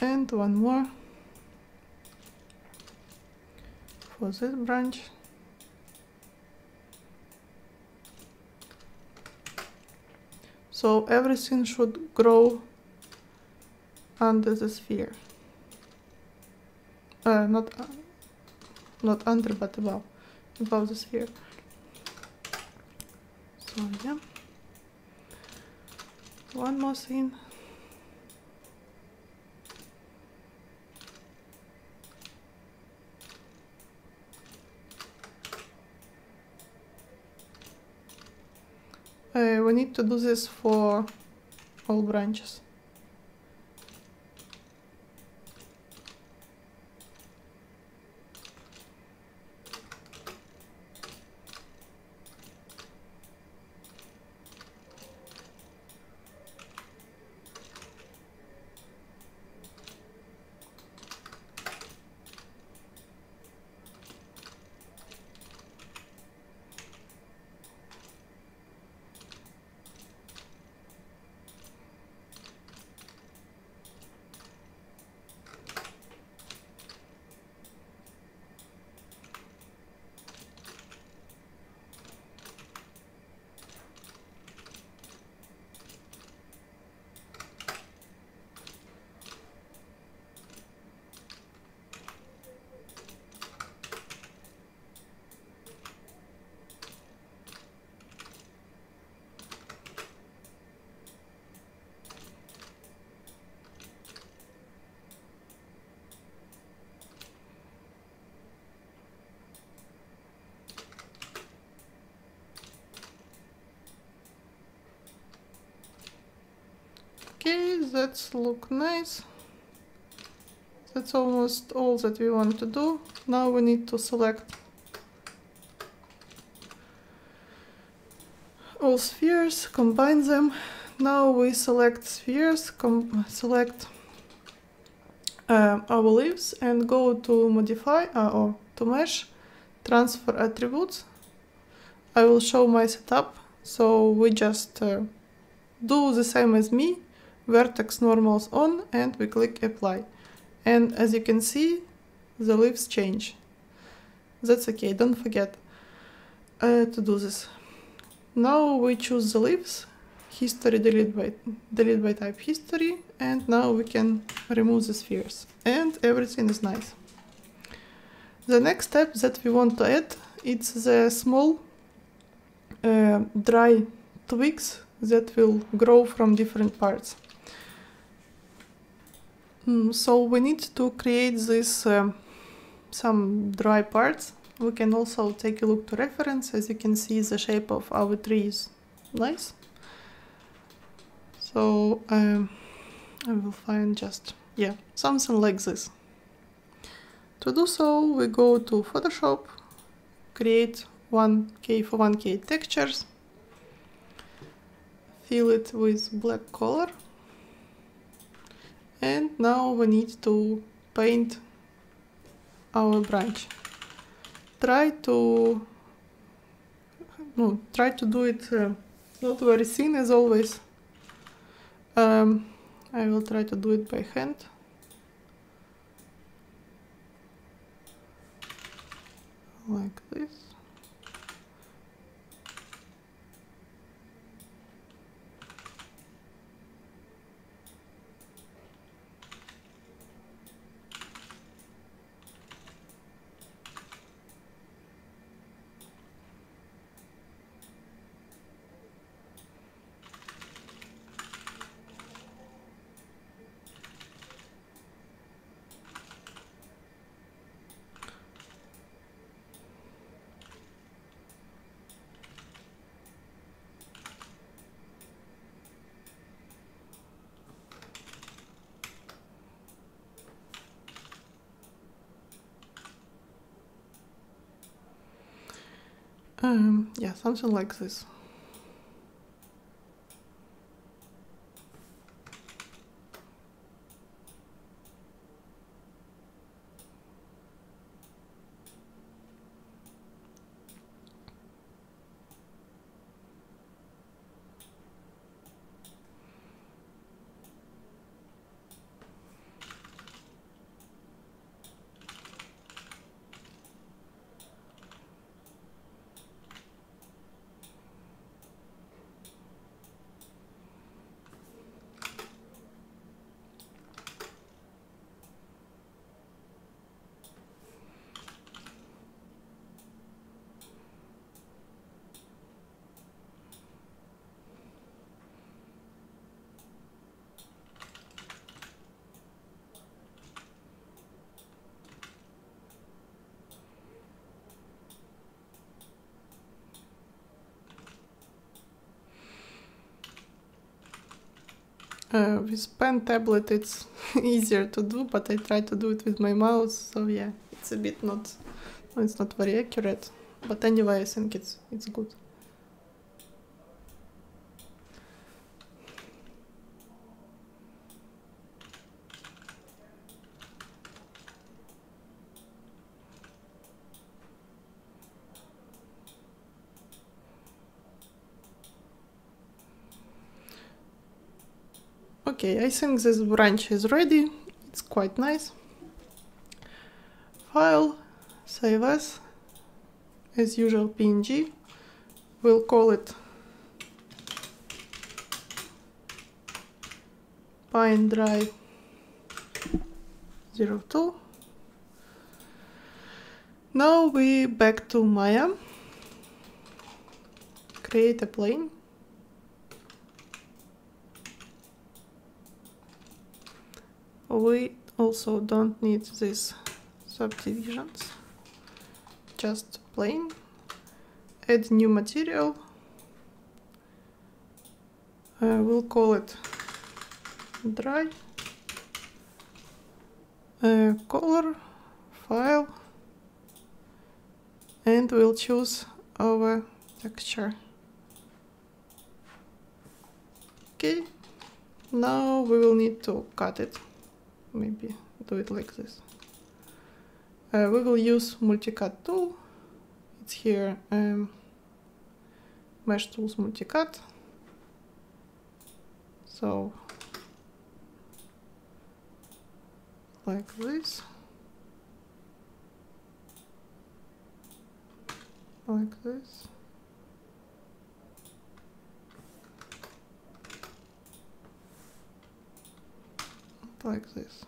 And one more for this branch. So everything should grow under the sphere. Uh, not, uh, not under, but above above the sphere. So yeah, one more thing. Uh, we need to do this for all branches. Look nice. That's almost all that we want to do. Now we need to select all spheres, combine them. Now we select spheres, select uh, our leaves and go to modify uh, or to mesh, transfer attributes. I will show my setup. So we just uh, do the same as me vertex normals on and we click apply. And as you can see, the leaves change. That's okay, don't forget uh, to do this. Now we choose the leaves, history delete by, delete by type history, and now we can remove the spheres. And everything is nice. The next step that we want to add, it's the small uh, dry twigs that will grow from different parts. Mm, so we need to create this um, some dry parts. We can also take a look to reference. As you can see, the shape of our tree is nice. So um, I will find just, yeah, something like this. To do so, we go to Photoshop, create 1K for 1K textures, fill it with black color and now we need to paint our branch. Try to no try to do it uh, not very thin as always. Um, I will try to do it by hand. Like this yeah, something like this. Uh, with pen tablet it's easier to do, but I try to do it with my mouse, so yeah, it's a bit not, it's not very accurate. But anyway, I think it's it's good. Okay, I think this branch is ready. It's quite nice. File, save as, as usual PNG. We'll call it Pine Drive 02. Now we back to Maya. Create a plane. We also don't need these subdivisions. Just plain. Add new material. Uh, we'll call it dry. Uh, color file. And we'll choose our texture. Okay. Now we will need to cut it maybe do it like this. Uh, we will use multicut tool. It's here, um, mesh tools multicut. So, like this. Like this. Like this.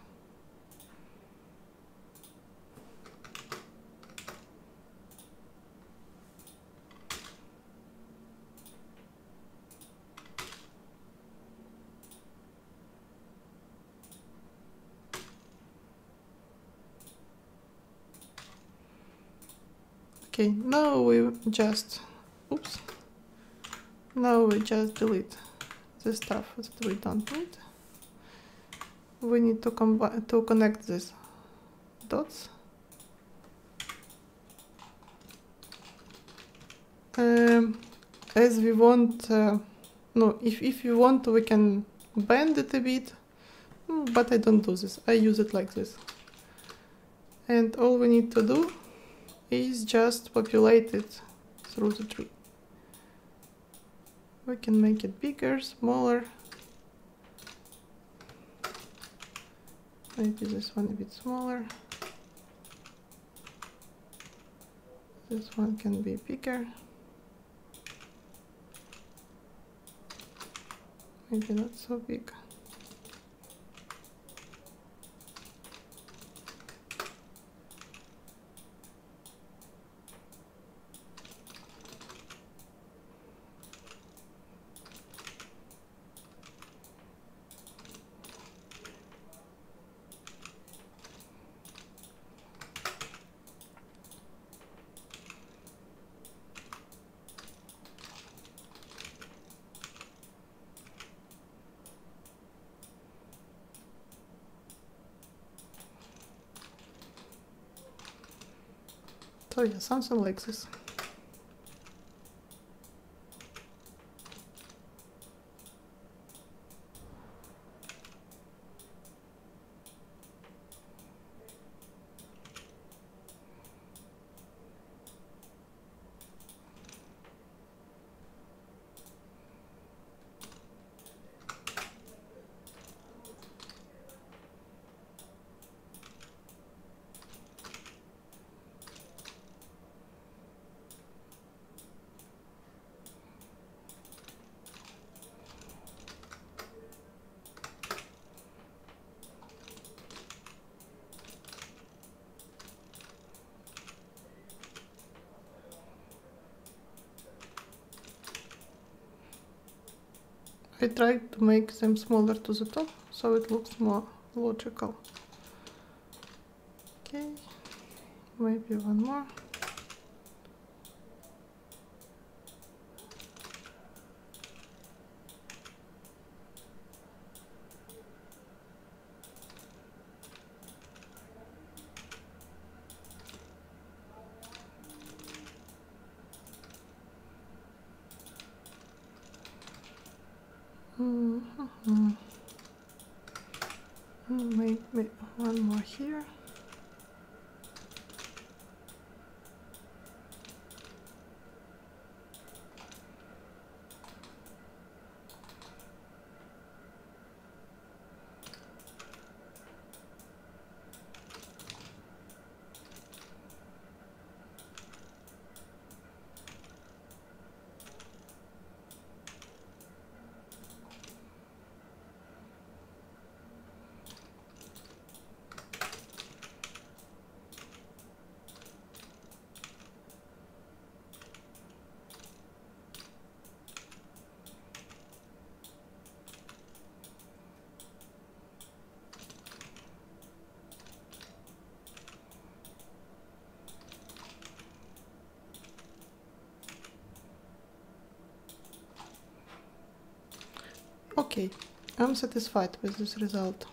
Okay, now we just, oops, now we just delete the stuff that we don't need we need to combine to connect these dots. Um, as we want uh, no if, if you want we can bend it a bit mm, but I don't do this. I use it like this. And all we need to do is just populate it through the tree. We can make it bigger smaller maybe this one a bit smaller. This one can be bigger. Maybe not so big So yeah, something like this. I tried to make them smaller to the top so it looks more logical. Okay, maybe one more. Mm -hmm. Maybe one more here. Okay, I'm satisfied with this result.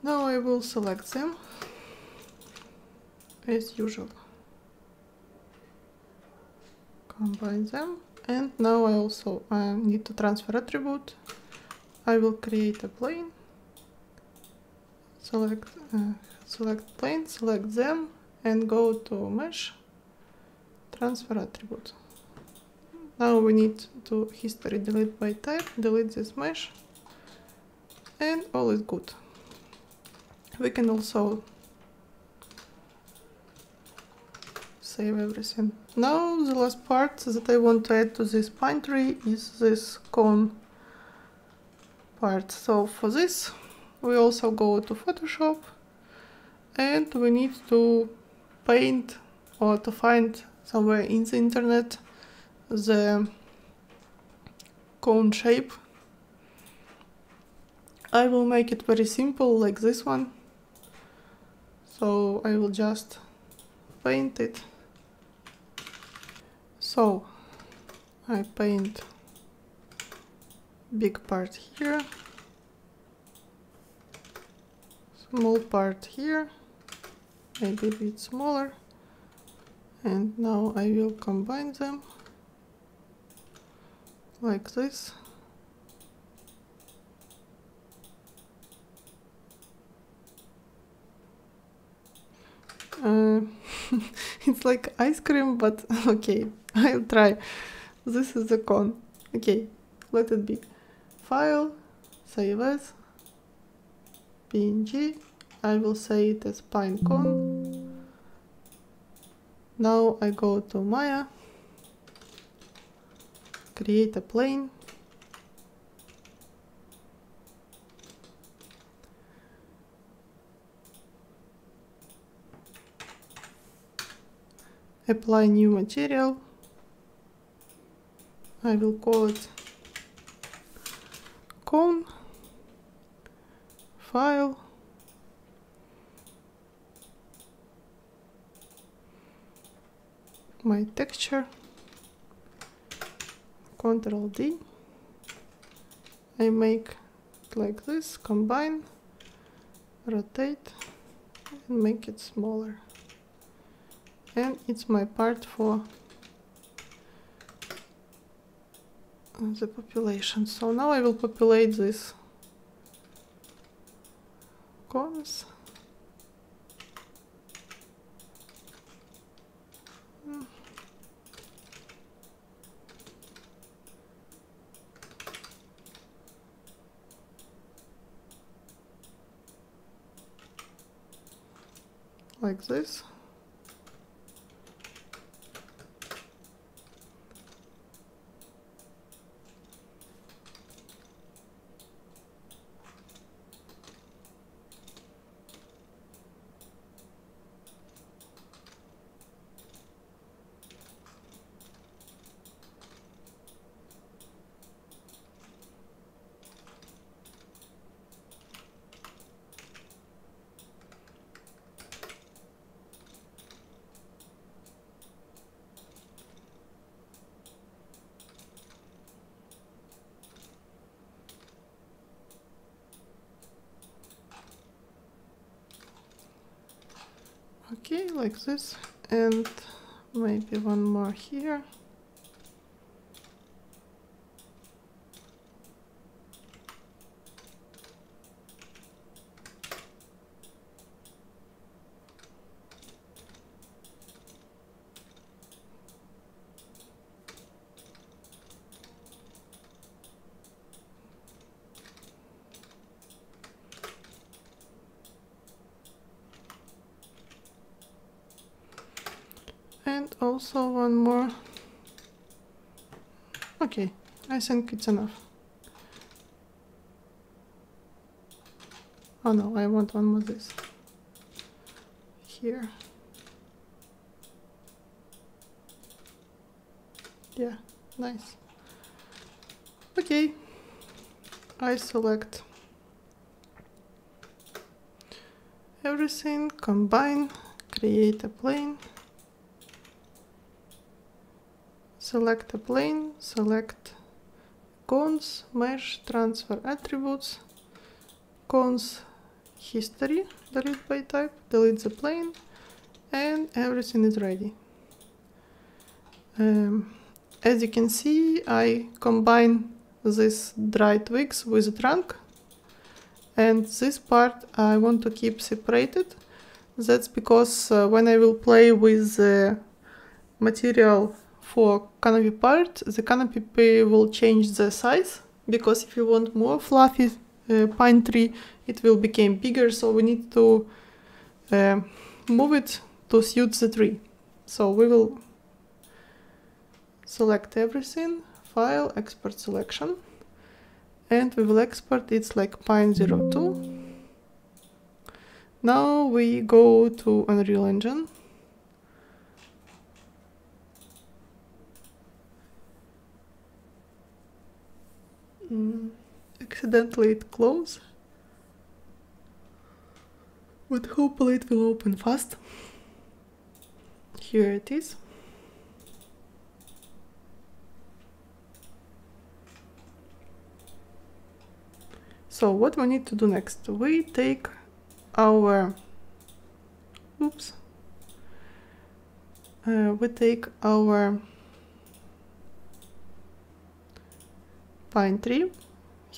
Now I will select them as usual. Combine them and now I also need to transfer attribute. I will create a plane. Select uh, select plane, select them and go to mesh, transfer attribute. Now we need to history delete by type, delete this mesh, and all is good. We can also save everything. Now the last part that I want to add to this pine tree is this cone part. So for this we also go to Photoshop and we need to paint or to find somewhere in the internet the cone shape. I will make it very simple like this one. So I will just paint it. So I paint big part here, small part here, maybe a bit smaller. And now I will combine them like this. Uh, it's like ice cream, but okay, I'll try. This is the cone. Okay, let it be. File, save as, PNG. I will say it as pine cone. Now I go to Maya create a plane. Apply new material. I will call it cone file. My texture Ctrl D. I make it like this, combine, rotate, and make it smaller. And it's my part for the population. So now I will populate this cones. Like this. This and maybe one more here and also one more. Okay I think it's enough. Oh no I want one more this. Here. Yeah nice. Okay. I select everything combine create a plane select a plane, select cons, mesh, transfer attributes, cons history, delete by type, delete the plane, and everything is ready. Um, as you can see, I combine this dry twigs with the trunk, and this part I want to keep separated. That's because uh, when I will play with the material for canopy part, the canopy will change the size because if you want more fluffy uh, pine tree, it will become bigger. So we need to uh, move it to suit the tree. So we will select everything, file, export selection, and we will export it's like pine02. Now we go to Unreal Engine accidentally it closed. But hopefully it will open fast. Here it is. So what we need to do next? We take our oops uh, we take our pine tree.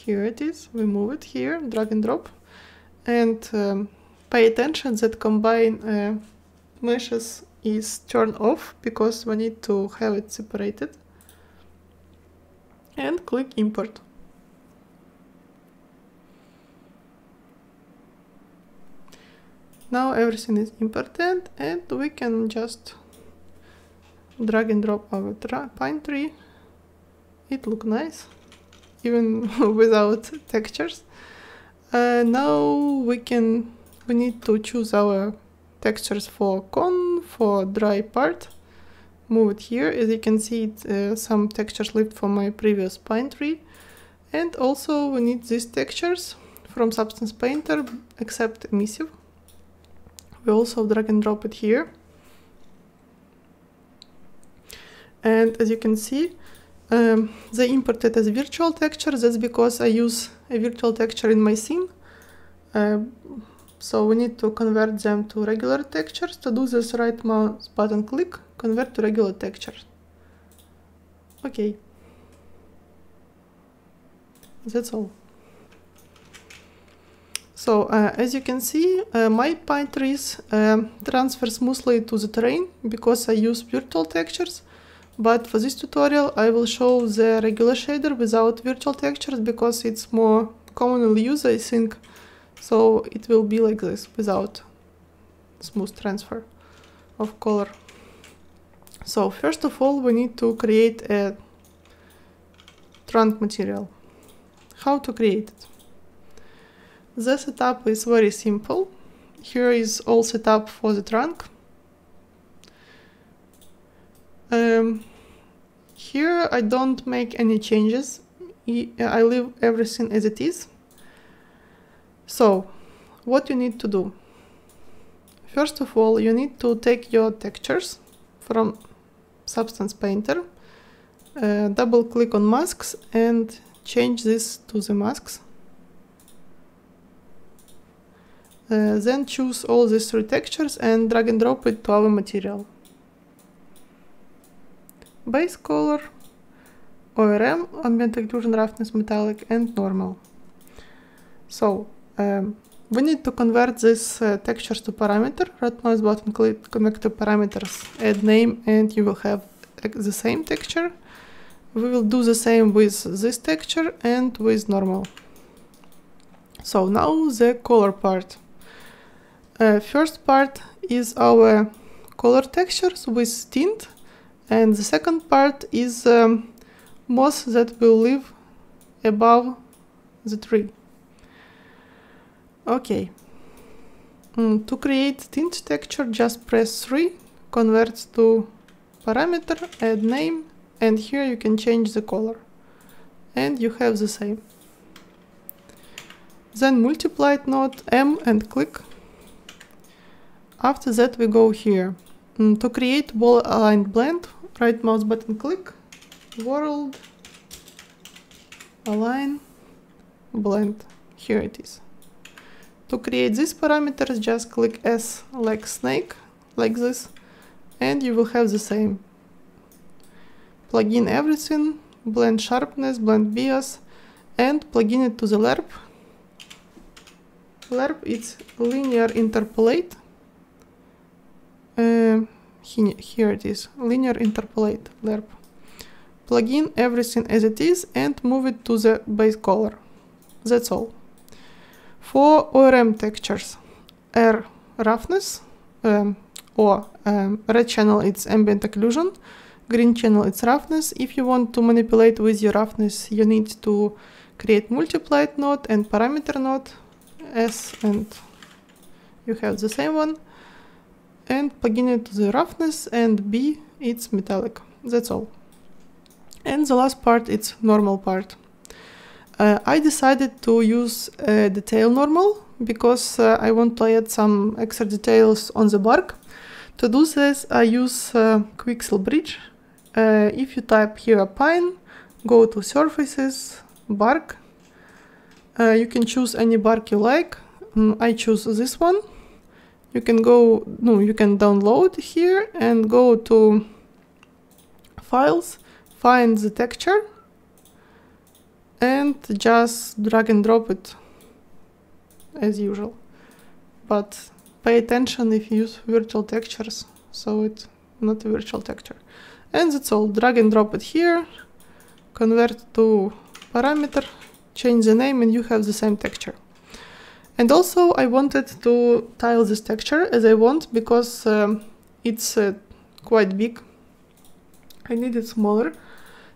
Here it is. We move it here, drag and drop. And um, pay attention that combine uh, meshes is turned off because we need to have it separated. And click import. Now everything is imported and we can just drag and drop our pine tree. It look nice even without textures. Uh, now we can we need to choose our textures for cone for dry part. Move it here. As you can see it, uh, some textures left from my previous pine tree. And also we need these textures from substance painter except emissive. We also drag and drop it here. And as you can see um, they imported as virtual texture. That's because I use a virtual texture in my scene. Uh, so we need to convert them to regular textures. To do this, right mouse button click, convert to regular texture. Okay. That's all. So uh, as you can see, uh, my pine trees uh, transfer smoothly to the terrain because I use virtual textures. But for this tutorial I will show the regular shader without virtual textures because it's more commonly used I think. So it will be like this without smooth transfer of color. So first of all we need to create a trunk material. How to create it? The setup is very simple. Here is all setup for the trunk. Um, here I don't make any changes. I leave everything as it is. So, what you need to do? First of all, you need to take your textures from Substance Painter, uh, double click on masks and change this to the masks. Uh, then choose all these three textures and drag and drop it to our material. Base color, ORM, ambient occlusion roughness metallic and normal. So um, we need to convert these uh, textures to parameter. Right mouse button click connect to parameters, add name and you will have the same texture. We will do the same with this texture and with normal. So now the color part. Uh, first part is our color textures with tint and the second part is um, moss that will live above the tree. Okay. Mm, to create tint texture, just press 3, convert to parameter, add name, and here you can change the color. And you have the same. Then multiplied node M and click. After that we go here. Mm, to create world aligned blend, right mouse button click, world, align, blend. Here it is. To create these parameters, just click S like snake, like this, and you will have the same. Plug in everything, blend sharpness, blend bias, and plug in it to the lerp. Lerp it's linear interpolate. Uh, here it is, linear interpolate lerp. Plug in everything as it is and move it to the base color. That's all. For ORM textures, R roughness, um, or um, red channel it's ambient occlusion, green channel it's roughness. If you want to manipulate with your roughness, you need to create multiplied node and parameter node, S and you have the same one, and plug it to the roughness, and B it's metallic. That's all. And the last part it's normal part. Uh, I decided to use a detail normal because uh, I want to add some extra details on the bark. To do this, I use uh, Quixel Bridge. Uh, if you type here a pine, go to surfaces, bark. Uh, you can choose any bark you like. Um, I choose this one. You can go, no, you can download here and go to files, find the texture and just drag and drop it as usual. But pay attention if you use virtual textures, so it's not a virtual texture. And that's all, drag and drop it here, convert to parameter, change the name and you have the same texture. And also I wanted to tile this texture as I want because um, it's uh, quite big. I need it smaller.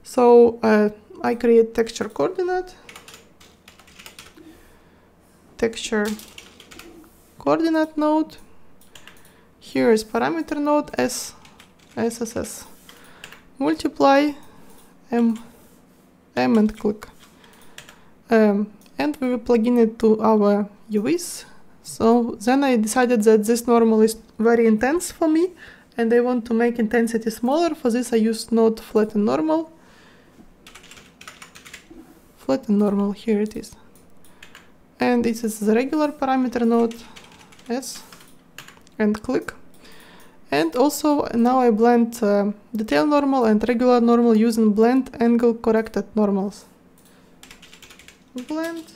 So uh, I create texture coordinate, texture coordinate node. Here is parameter node S, SSS. Multiply M, M and click. Um, and we will plug in it to our UVs. So then I decided that this normal is very intense for me and I want to make intensity smaller. For this I used node flatten normal flatten normal here it is and this is the regular parameter node s and click and also now I blend uh, detail normal and regular normal using blend angle corrected normals blend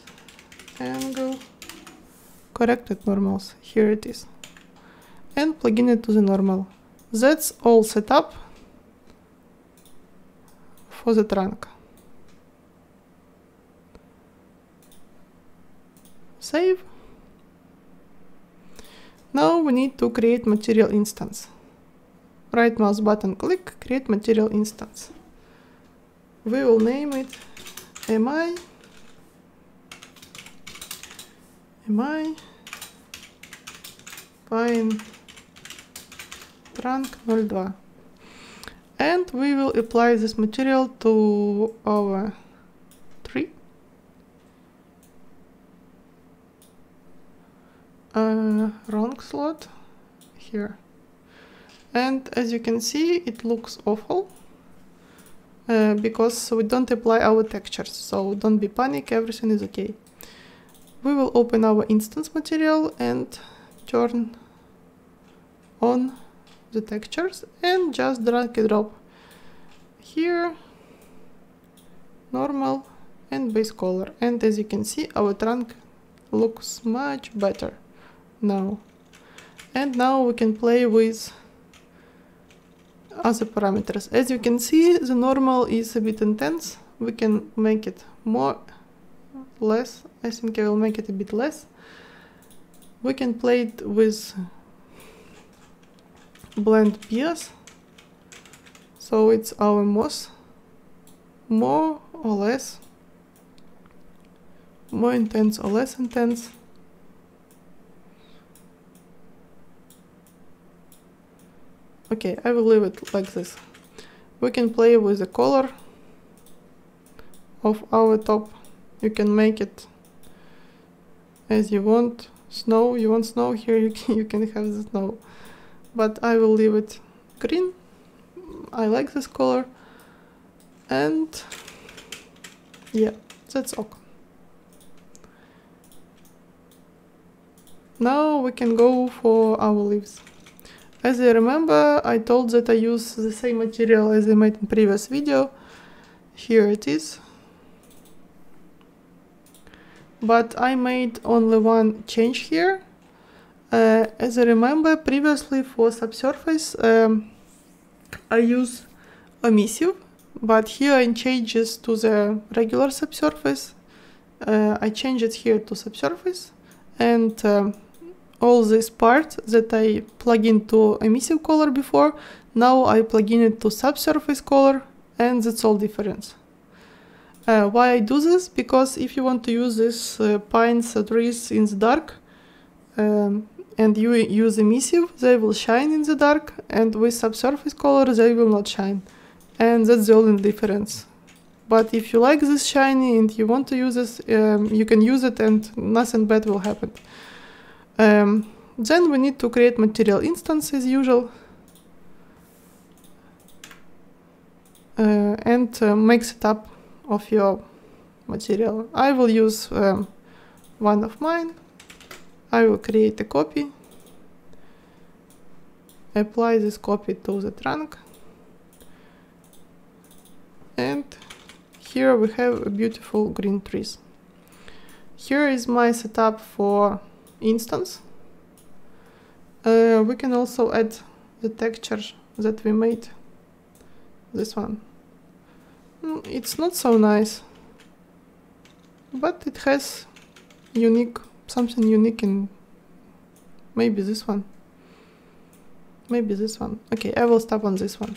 angle corrected normals here it is and plug in it to the normal that's all set up for the trunk Save. Now we need to create material instance. Right mouse button click, create material instance. We will name it mi mi pine trunk 02 and we will apply this material to our uh, wrong slot here. And as you can see it looks awful uh, because we don't apply our textures so don't be panic everything is okay we will open our instance material and turn on the textures and just drag and drop here normal and base color. And as you can see our trunk looks much better now. And now we can play with other parameters. As you can see the normal is a bit intense. We can make it more less. I think I will make it a bit less. We can play it with blend PS so it's our moss. More or less. More intense or less intense. Okay I will leave it like this. We can play with the color of our top you can make it as you want. Snow you want snow here you can, you can have the snow. But I will leave it green. I like this color. And yeah that's okay now we can go for our leaves. As I remember I told that I use the same material as I made in previous video. Here it is but I made only one change here uh, as I remember previously for subsurface um, I use emissive but here in changes to the regular subsurface uh, I change it here to subsurface and um, all this part that I plug into emissive color before now I plug in it to subsurface color and that's all difference. Uh, why I do this? Because if you want to use this uh, pines trees in the dark um, and you use emissive, they will shine in the dark and with subsurface color they will not shine. And that's the only difference. But if you like this shiny and you want to use this, um, you can use it and nothing bad will happen. Um, then we need to create material instance as usual. Uh, and uh, make setup of your material. I will use um, one of mine. I will create a copy. Apply this copy to the trunk. And here we have a beautiful green trees. Here is my setup for instance. Uh, we can also add the texture that we made. This one. Mm, it's not so nice, but it has unique, something unique in maybe this one. Maybe this one. Okay, I will stop on this one.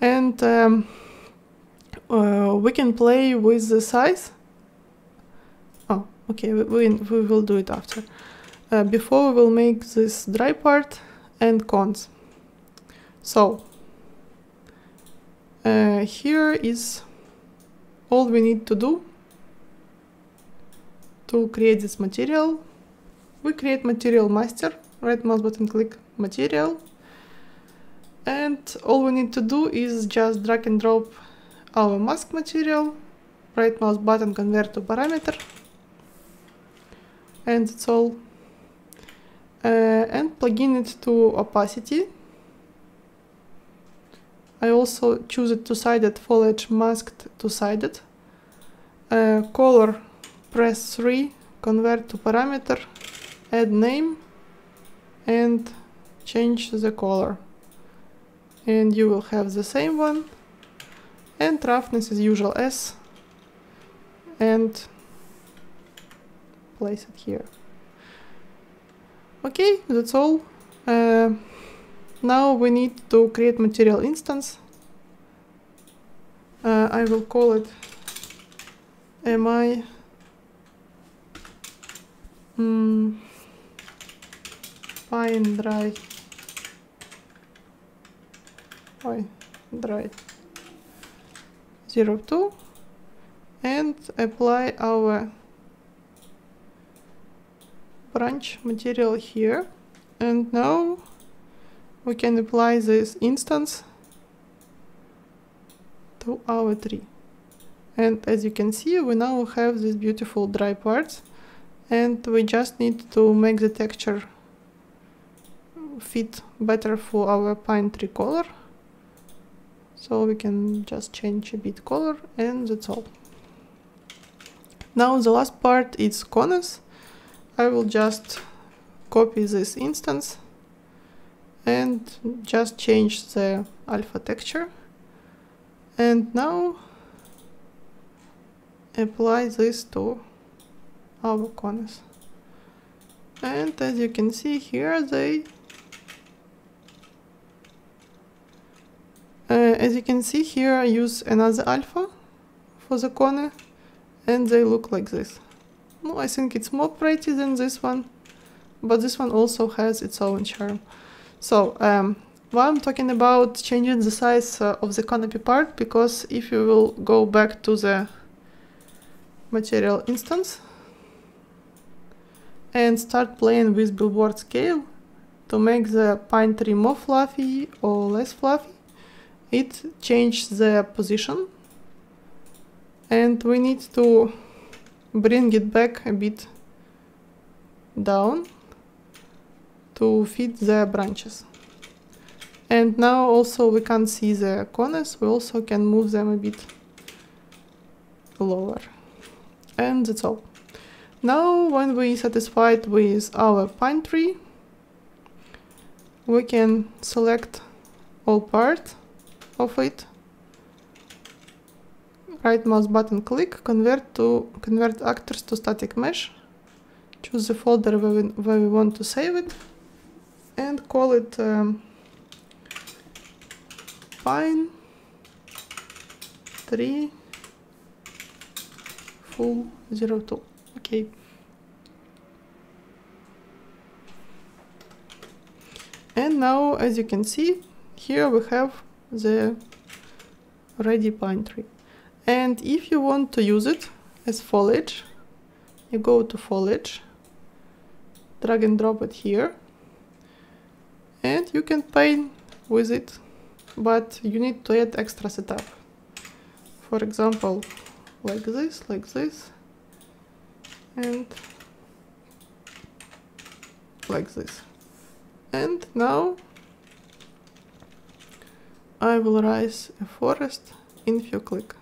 And um, uh, we can play with the size. Oh, okay, we, we, we will do it after. Uh, before we will make this dry part and cones. So, uh, here is all we need to do to create this material. We create material master, right mouse button click material. And all we need to do is just drag and drop our mask material, right mouse button convert to parameter. And it's all. Uh, and plug in it to opacity I also choose it two-sided foliage masked two-sided. Uh, color, press 3, convert to parameter, add name and change the color. And you will have the same one. And roughness is usual S. And place it here. Okay, that's all. Uh, now we need to create material instance. Uh, I will call it mi mm, pine dry. Pine dry. 02 and apply our branch material here. And now we can apply this instance to our tree. And as you can see, we now have these beautiful dry parts. and we just need to make the texture fit better for our pine tree color so we can just change a bit color and that's all now the last part is cones I will just copy this instance and just change the alpha texture. And now apply this to our cones and as you can see here they uh, as you can see here I use another alpha for the cone and they look like this. No, I think it's more pretty than this one but this one also has its own charm so um, why I'm talking about changing the size uh, of the canopy part because if you will go back to the material instance and start playing with billboard scale to make the pine tree more fluffy or less fluffy it changes the position. And we need to bring it back a bit down to fit the branches. And now also we can see the corners, we also can move them a bit lower. And that's all. Now when we satisfied with our pine tree we can select all part of it. Right mouse button click convert to convert actors to static mesh. Choose the folder where we, where we want to save it and call it um, pine tree full 02 okay. And now as you can see here we have the ready pine tree. And if you want to use it as foliage you go to foliage drag and drop it here and you can paint with it but you need to add extra setup. For example like this like this and like this. And now I will raise a forest in few click.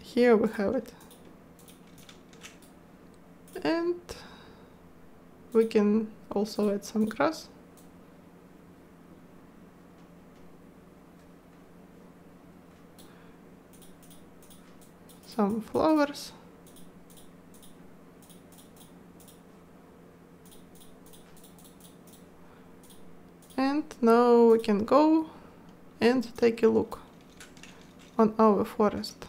Here we have it. And we can also add some grass some flowers. And now we can go and take a look on our forest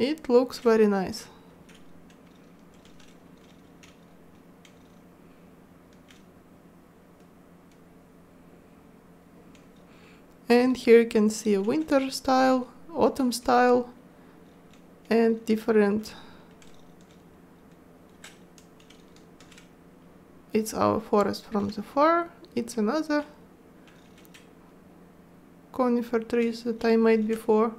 It looks very nice. And here you can see a winter style, autumn style, and different. It's our forest from the far, it's another conifer trees that I made before.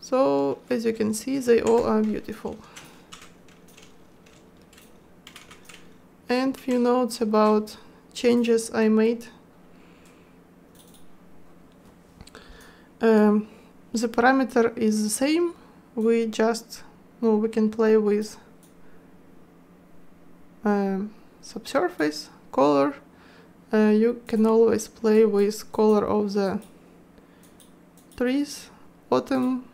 So as you can see, they all are beautiful. And few notes about changes I made. Um, the parameter is the same. We just, no, we can play with um, subsurface, color. Uh, you can always play with color of the trees, autumn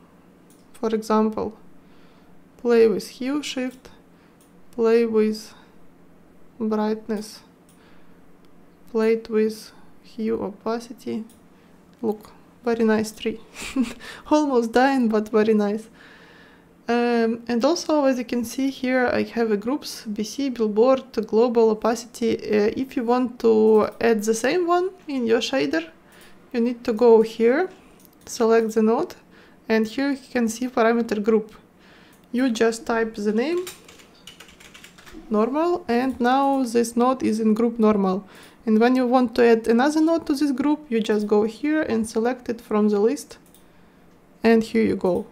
for example, play with hue shift, play with brightness, play it with hue opacity. Look, very nice tree. Almost dying, but very nice. Um, and also, as you can see here, I have a groups, BC, billboard, global opacity. Uh, if you want to add the same one in your shader, you need to go here, select the node, and here you can see parameter group you just type the name normal and now this node is in group normal And when you want to add another node to this group, you just go here and select it from the list. And here you go.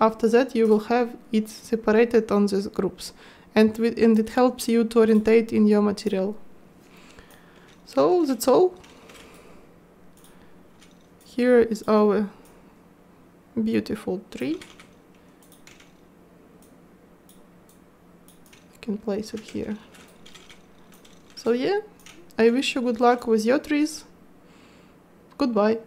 After that, you will have it separated on these groups. And, and it helps you to orientate in your material. So that's all. Here is our beautiful tree. I can place it here. So yeah, I wish you good luck with your trees. Goodbye.